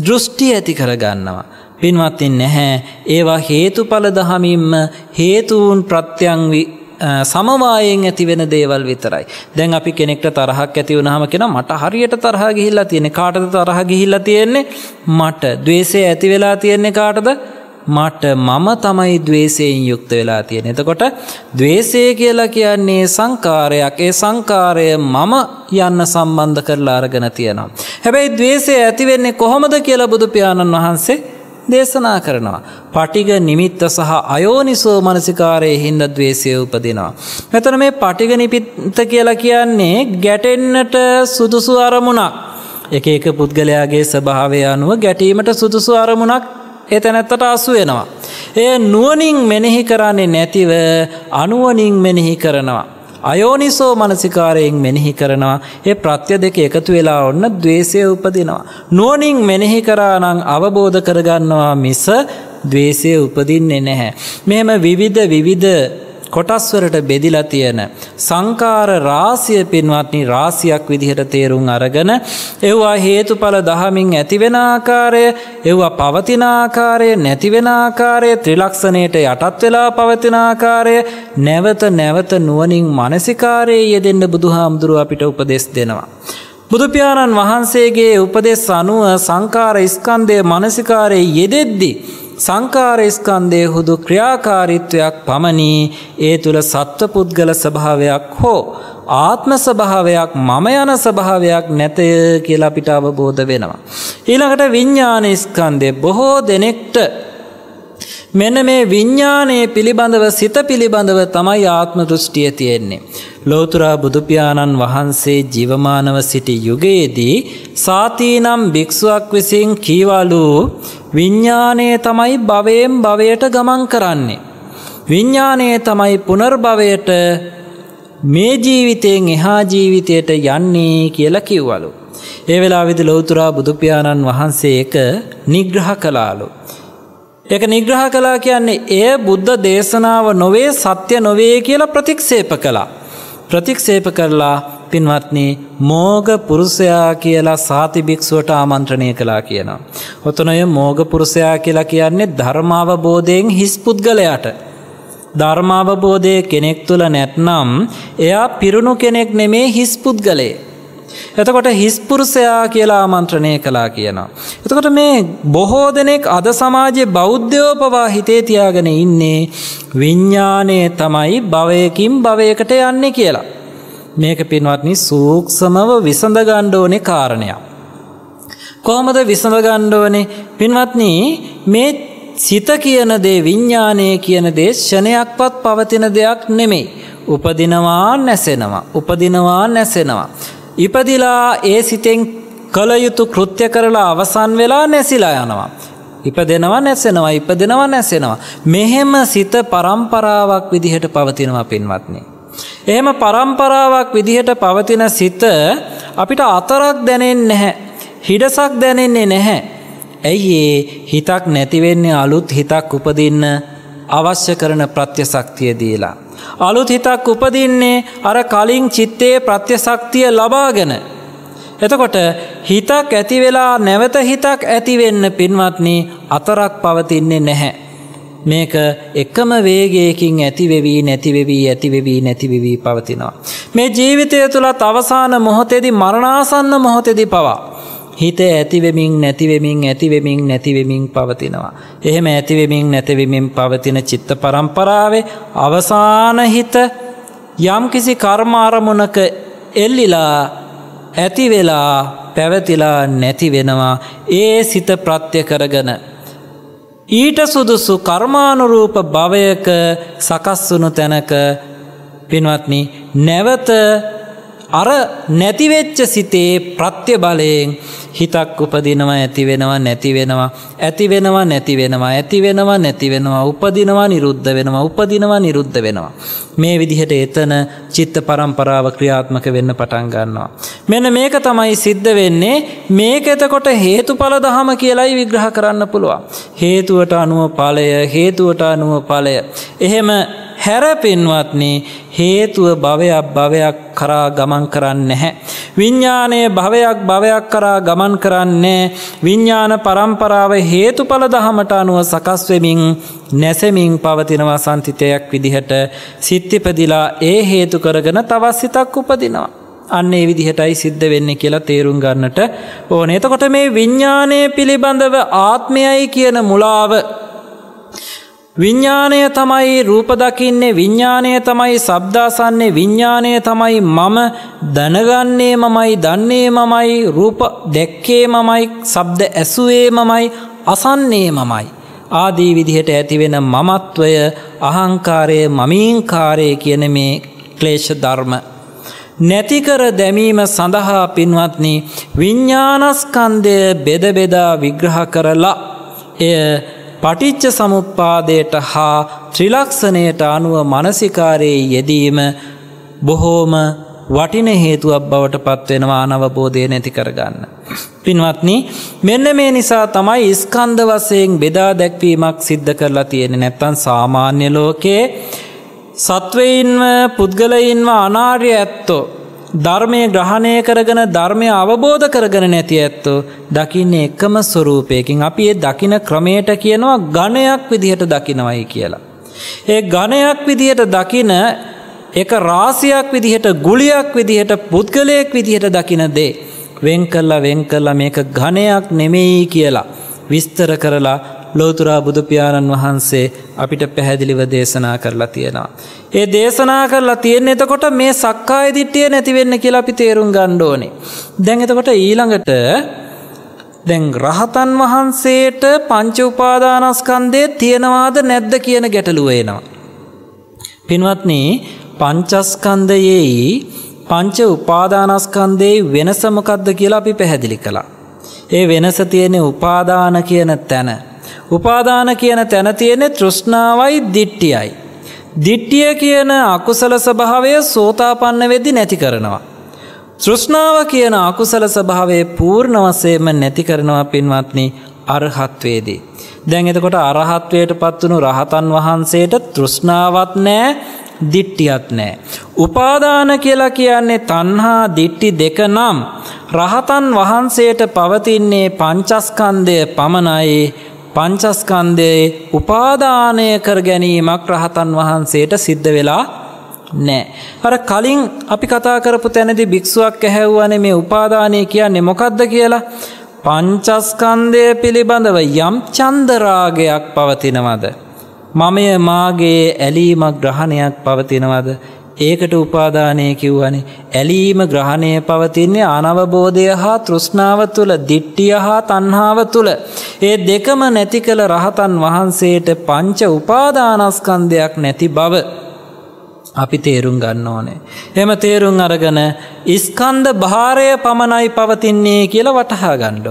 දෘෂ්ටි ඇති කරගන්නවා. පින්වත්තින් නැහැ ඒවා හේතුඵල දහමින්ම හේතුූන් ප්‍රත්‍යංවි සමවායෙන් ඇතිවෙන දේවල් විතරයි. දැන් අපි කෙනෙක්ට තරහක් ඇති වුණාම කෙනා මට හරියට තරහ ගිහිල්ලා තියෙන්නේ. කාටද තරහ ගිහිල්ලා තියෙන්නේ? මට. द्वේෂය ඇති වෙලා තියෙන්නේ කාටද? මට මම තමයි द्वේෂයෙන් යුක්ත වෙලා තියෙන. එතකොට द्वේෂය කියලා කියන්නේ සංකාරයක්. ඒ සංකාරය මම යන්න සම්බන්ධ කරලා අරගෙන තියෙනවා. හැබැයි द्वේෂය ඇති වෙන්නේ කොහොමද කියලා බුදු පියාණන් වහන්සේ දේශනා කරනවා. පටිග නිමිත්ත සහ අයෝනිසෝ මනසිකාරයේ හින්ද ද්වේෂය උපදිනවා. මෙතන මේ පටිග නිමිත්ත කියලා කියන්නේ ගැටෙන්නට සුදුසු අරමුණක්. එක එක පුද්ගලයාගේ ස්වභාවය අනුව ගැටීමට සුදුසු අරමුණක් ඒ තැනැත්තට අසු වෙනවා. එය නුවණින් මෙනෙහි කරන්නේ නැතිව අනුවණින් මෙනෙහි කරනවා. අයෝනිසෝ මනසිකාරයෙන් මෙනෙහි කරනවා ඒ ප්‍රත්‍ය දෙක එකතු වෙලා ඔන්න ද්වේෂය උපදිනවා. නුවණින් මෙනෙහි කරානම් අවබෝධ කරගන්නවා මිස ද්වේෂය උපදින්නේ නැහැ. මෙහෙම විවිධ විවිධ කොටස්වලට බෙදිලා තියෙන සංකාර රාසිය පින්වත්නි රාසියක් විදිහට තේරුම් අරගෙන එව්වා හේතුඵල දහමින් ඇතිවෙන ආකාරය එව්වා පවතින ආකාරය නැතිවෙන ආකාරය ත්‍රිලක්ෂණයට යටත් වෙලා පවතින ආකාරය නැවත නැවත නුවණින් මානසිකාරයේ යෙදෙන්න බුදුහාමුදුරුව අපිට උපදෙස් දෙනවා. බුදුපාණන් වහන්සේගේ උපදෙස් අනුව සංකාර ස්කන්ධය මානසිකාරයේ යෙදෙද්දී සංකාරස්කන්දය හුදු ක්‍රියාකාරිත්වයක් පමණි ඒ තුළ සත්ව පුද්ගල ස්වභාවයක් හෝ ආත්ම ස්වභාවයක් මම යන ස්වභාවයක් නැතය කියලා අපිට අවබෝධ වෙනවා. ඊළඟට විඤ්ඥාන ස්කන්දය බොහෝ දෙනෙක්ට මෙන මේ විඤ්ඥානයේ පිළිබඳව සිත පිළිබඳව තමයි ආත්ම දෘෂ්ටිය තියෙන්නේ. ලෝතුරා බුදුපාණන් වහන්සේ ජීවමානව සිටි යුගයේදී සාතිීනම් භික්ෂුවක් විසින් කීවලු විඤ්ඥානය තමයි භවයෙන් භවයට ගමන් කරන්නේ. විඤ්ඥානය තමයි පුනර්භවයට මේ ජීවිතයෙන් එහා ජීවිතයට යන්නේ කියලා කිව්වලු. ඒ වෙලා විදි ලෝතුරා බුදුපාණන් වහන්සේ එක නිග්‍රහ කලාලු. එක නිග්‍රහ කලා කියන්නේ එය බුද්ධ දේශනාව නොවේ සත්‍ය නොවේ කියලා ප්‍රතික්ෂේප කලා. ප්‍රතික්ෂේප කරලා පින්වත්නි මෝග පුරුෂයා කියලා සාති භික්ෂුවට ආමන්ත්‍රණය කළා කියනවා. ඔතනය මෝග පුරුෂයා කියලා කියන්නේ ධර්මාවබෝධයෙන් හිස් පුද්ගලයාට. ධර්මාවබෝධය කෙනෙක් තුළ නැත්නම් එයා පිරුණු කෙනෙක් නෙමේ හිස් පුද්ගලේ. එතකොට හිස්පුරුෂයා කියලා ආමන්ත්‍රණය කලා කියනවා. එතකොට මේ බොහෝ දෙනෙක් අද සමාජයේ බෞද්ධයෝ පවා හිතේ තියාගෙන ඉන්නේ විඤ්ඥානය තමයි භවයකින් භවයකට යන්නේ කියලා. මේක පින්වත්නි සූක්ෂමව විසඳ ගණ්ඩෝනෙ කාරණයක්. කොහොමද විසඳ ගණ්ඩෝනේ පින්වත්නි මේ සිත කියන දේ විඤ්ඥානය කියන දේ ෂණයක්වත් පවතින දෙයක් නෙමෙයි. උපදිනවා නැසෙනවා. උපදිනවා නැසෙනවා. ඉපදිලා ඒ සිතෙන් කළ යුතු කෘත්‍ය කරලා අවසන් වෙලා නැසිලා යනවා. ඉපදෙනවා නැසෙනවා ඉපදෙනවා නැසෙනවා. මෙහෙම සිත පරම්පරාවක් විදිහට පවතිනවා පින්වත්න්නේ. එහෙම පරම්පරාවක් විදිහට පවතින සිත අපිට අතරක් දැනෙන් නැහැ. හිඩසක් දැනෙන්නේ නැහැ. ඇයි ඒ හිතක් නැතිවෙන්නේ අලුත් හිතක් උපදින්න අවශ්‍ය කරන ප්‍රත්‍යශක්තිය දීලා. අලුත් හිතක් උපදින්නේ අර කලින් චිත්තයේ ප්‍රත්‍යශක්තිය ලබාගෙන. එතකොට හිතක් ඇතිවෙලා නැවත හිතක් ඇතිවෙන්න පින්වත්නි අතරක් පවතින්නේ නැහැ. මේක එකම වේගයකින් ඇතිවෙවී නැතිවෙවී ඇතිවෙවී නැතිවෙවී පවතිනවා. මේ ජීවිතය තුළත් අවසාන මොහොතෙදි මරණාසන්න මොහොතෙදි පවා. හිත ඇතිවෙමින් නැතිවෙමින් ඇතිවෙමින් නැතිවෙමින් පවතිනවා. එහෙම ඇතිවෙමින් නැතිවෙමින් පවතින චිත්ත පරම්පරාවේ අවසාන හිත යම්කිසි කර්මාරමුණක එල්ලිලා ඇතිවෙලා පැවතිලා නැති වෙනවා ඒ සිත ප්‍රත්‍ය කරගන ඊට සුදුසු කර්මානුරූප භවයක සකස්වනු තැනක පින්වත්නි නැවත අර නැතිවෙච්ච සිතේ ප්‍රත්‍ය බලයෙන් හිතක් උපදිනවා ඇති වෙනවා නැති වෙනවා. ඇති වෙනවා නැති වෙනවා. ඇති වෙනවා නැති වෙනවා. උපදිනවා නිරුද්ධ වෙනවා. උපදිනවා නිරුද්ධ වෙනවා. මේ විදිහට එතන චිත්ත පරම්පරාව ක්‍රියාත්මක වෙන්න පටන් ගන්නවා. මෙන්න මේක තමයි සිද්ධ වෙන්නේ. මේක එතකොට හේතුඵල දහම කියලයි විග්‍රහ කරන්න පුළුවන්. හේතුවට අනුව ඵලය හේතුවට අනුව ඵලය. එහෙම හැර පින්වත්නි හේතුව භවයක් භවයක් කරා ගමන් කරන්න නැහැ. විඤ්ඥානය භවයක් භවයක් කරා ගමන් කරන්නේ විඤ්ඥාන පරම්පරාව හේතුඵල දහමට අනුව සකස්වෙමින් නැසෙමින් පවතිනවා සන්තිතයක් විදිහට සිත්තිපදිලා ඒ හේතු කරගෙන තවත් සිතක් උපදිනවා. අන්නේ විදිහටයි සිද්ධ වෙන්න කියලා තේරුම් ගන්නට ඕන එතකොට මේ විඤ්ඥානය පිළිබඳව ආත්මයයි කියන මුලාව විඤ්ඥානය තමයි රූප දකින්නේ විඤ්ඥානය තමයි සබ්දාසන්නේ විඤ්ඥානය තමයි මම දැනගන්නේ මමයි දන්නේ මමයි රූප දැක්කේ මමයි සබ්ද ඇසුවේ මමයි අසන්නේ මමයි. ආදී විදිහට ඇතිවෙන මමත්වය අහංකාරය මමීංකාරය කියන මේ ක්ලේෂ ධර්ම. නැතිකර දැමීම සඳහා පින්වත්නි විඤ්ඥානස්කන්දය බෙදබෙදා විග්‍රහ කරලා එය පටිච්ච සමුප්පාදයට හා ත්‍රිලක්ෂණයට අනුව මනසිකාරයේ යෙදීම බොහෝම වටින හේතුවක් බවට පත්වෙනවා අනවබෝධය නැති කරගන්න. පින්වත්නි මෙන්න මේ නිසා තමයි ස්කන්ධ වසයෙන් බෙදා දැක්වීමක් සිද්ධ කරලා තියෙන නැත්තන් සාමාන්‍ය ලෝකයේ සත්වයින්ව පුද්ගලයින්ව අනාර්ය ඇත්තෝ ධර්මය ග්‍රහණය කරගෙන ධර්මය අවබෝධ කරගෙන නැති ඇත්තෝ දකින්නේ එකම ස්වරූපයකින් අපි ඒ දකින ක්‍රමයට කියනවා ගණයක් විදිහට දකිනවයි කියලා. ඒ ගණයක් විදිහට දකින එක රාසියක් විදිහට ගුලියක් විදිහට පුද්ගලයෙක් විදිහට දකින දේ වෙන් කල්ලා වෙන් කල්ලා මේක ගණයක් නෙමෙයි කියලා විස්තර කරලා ලෝතුරා බුදුපාණන් වහන්සේ අපිට පැහැදිලිව දේශනා කරලා තියෙනවා. ඒ දේශනා කරලා තියෙන එතකොට මේ සක්කාය දිට්ටිය නැතිවෙන්න කියලා අපි තේරුම් ගණ්ඩෝනේ. දැන් එතකොට ඊළඟට දැන් රහතන් වහන්සේට පංච උපාදානස්කන්දය තියෙනවාද නැද්ද කියන ගැටලුව එනවා. පින්වත්න පංචස්කන්දයෙහි පංච උපාදානස්කන්දයේ වෙනසමකද්ද කියලා අපි පැහැදිලි කළා. ඒ වෙනස තියෙන උපාදාන කියන තැන උපාදාන කියන තැන තියෙනෙ තෘෂ්ණාවයි දිට්ටියයි. දිට්ටිය කියන අකුසල ස්වභාවය සෝතාපන්න වෙද්දි නැති කරනවා. තෘෂ්ණාව කියන අකුසල ස්වභාවයේ පූර්ණ වශයෙන්ම නැති කරනවා පින්වත්නි අරහත්වේදී. දැන් එතකොට අරහත්වයට පත්වනු රහතන් වහන්සේට තෘෂ්ණාවත් නෑ දිට්ටියත් නෑ. උපාදාන කියලා කියන්නේ තන්හා දිට්ටි දෙක නම් රහතන් වහන්සේට පවතින්නේ පංචස්කන්දය පමණයි පංචස්කන්දයේ උපාදානය කර ගැනීමක් රහතන් වහන්සේට සිද්ධ වෙලා නෑ. අර කලින් අපි කතා කරපු තැනදි භික්ෂුවක් ඇහැව්වනේ මේ උපාදානය කියන්නේ මොකක්ද කියලා පංචස්කන්දය පිළිබඳව යම් චන්දරාගයක් පවතිනවද. මමය මාගේ ඇලීමක් ග්‍රහණයක් පවතිනවද ඒකට උපාදානය කිව්වනේ. ඇලීම ග්‍රහණය පවතින්නේ අනවබෝධය හා තෘෂ්ණාව තුළ දිට්ටිය හා තන්හාාව තුළ. ඒ දෙකම නැති කළ රහතන් වහන්සේට පංච උපාදානස්කන්දයක් නැති බව අපි තේරුම් ගන්න ඕනේ. එම තේරුම් අරගන ඉස්කන්ද භාරය පමණයි පවතින්නේ කියලා වටහා ගණ්ඩ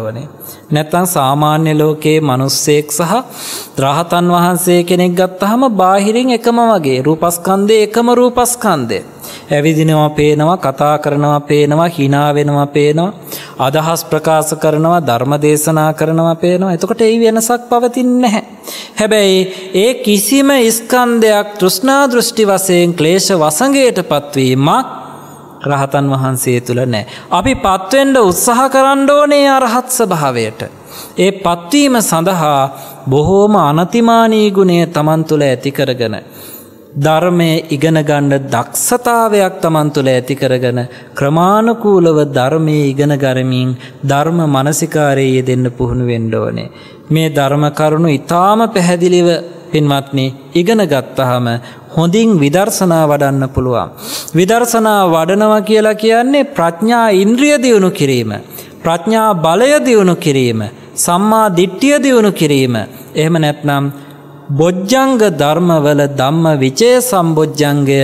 ඕනේ. නැත්තං සාමාන්‍ය ලෝකයේ මනුස්සෙක් සහ ද්‍රහතන් වහන්සේ කෙනෙක් ගත්තහම බාහිරින් එකම වගේ රූපස්කන්දය එකම රූපස්කන්දය. ඇවිදිනවා පේනවා කතා කරනවා පේනවා හිනාවෙනවා පේනවා අදහස් ප්‍රකාශ කරනවා ධර්ම දේශනා කරනවා පේනවා එතකොට ඒ වෙනසක් පවතින් නැහැ. හැබැයි ඒ කිසිම ඉස්කන්දයක් තෘෂ්ණා දෘෂ්ටි වසයෙන් ක්ලේෂ වසඟයට පත්වීමක් රහතන් වහන්සේ තුළ නෑ. අපි පත්වෙන්ඩ උත්සාහ කරන්න ඕනේ අරහත්ස භාවයට. ඒ පත්වීම සඳහා බොහෝම අනතිමානී ගුණය තමන් තුළ ඇති කරගන. ධර්මය ඉගෙන ගණ්ඩ දක්ෂතාවයක් තමන් තුළ ඇති කරගන ක්‍රමාණකූලව ධර්මය ඉගෙන ගරමින් ධර්ම මනසිකාරයේ දෙන්න පුහුණු වෙන්ඩෝනේ. මේ ධර්මකරුණු ඉතාම පැහැදිලිව පින්වත්නේ ඉගෙන ගත්තහම හොඳින් විදර්ශනා වඩන්න පුළුවන්. විදර්ශනා වඩනවා කියලා කියන්නේ ප්‍රඥා ඉන්ද්‍රිය දියුණු කිරීම. ප්‍රඥා බලය දියුණු කිරීම. සම්මා දිට්ටිය දියුණු කිරීම. එහෙම නැත්නම් බොජ්ජංග ධර්මවල ධම්ම විචේ සම්බොජ්ජංගය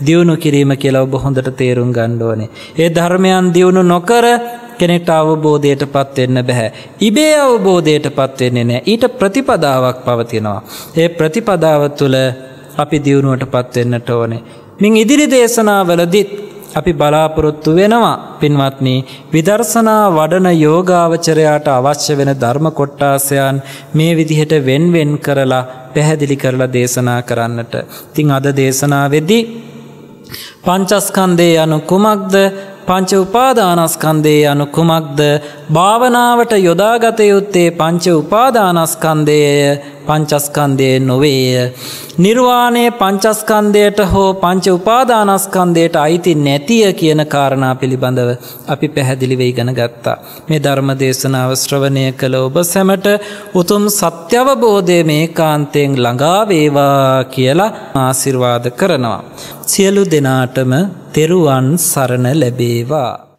දියුණු කිරීම කියලා ඔබ හොඳට තේරුම් ගන්න ඕනේ. ඒ ධර්මයන් දියුණු නොකර කෙනෙක්ට අවබෝධයට පත්වෙන්න බැහැ. ඉබේ අවබෝධයට පත්වෙන්නේ නෑ ඊට ප්‍රතිපදාවක් පවතිනවා. ඒ ප්‍රතිපදාව තුළ අපි දියුණුවට පත්වෙන්නට ඕනේ. මින් ඉදිරි දේශනාවලදිත් අපි බලාපොරොත්තු වෙනවා පින්වත්නී විදර්ශනා වඩන යෝගාවචරයාට අවශ්‍ය වෙන ධර්ම කොට්ටාසයන් මේ විදිහට වෙන්වෙන් කරලා පැහැදිලි කරලා දේශනා කරන්නට. තිං අද දේශනා වෙද්දි. පංචස්කන්දේ යනු කුමක්ද පංච උපාදානස්කන්දේ යනු කුමක්ද භාවනාවට යොදාගත යුත්තේ පංච උපාදානස්කන්දයය පංචස්කන්දය නොවේය. නිර්වාණය පංචස්කන්දයට හෝ පංච උපාදානස්කන්දයට අයිති නැතිය කියන කාරණා පිළිබඳව අපි පැහැදිලිවෙයි ගන ගත්තා. මේ ධර්ම දේශනාව ශ්‍රවණය කළ ඔබ සැමට උතුම් සත්‍යවබෝධය මේ කාන්තයෙන් ළඟාවේවා කියලා ආසිර්වාද කරනවා. සියලු දෙනාටම තෙරුවන් සරණ ලැබේවා.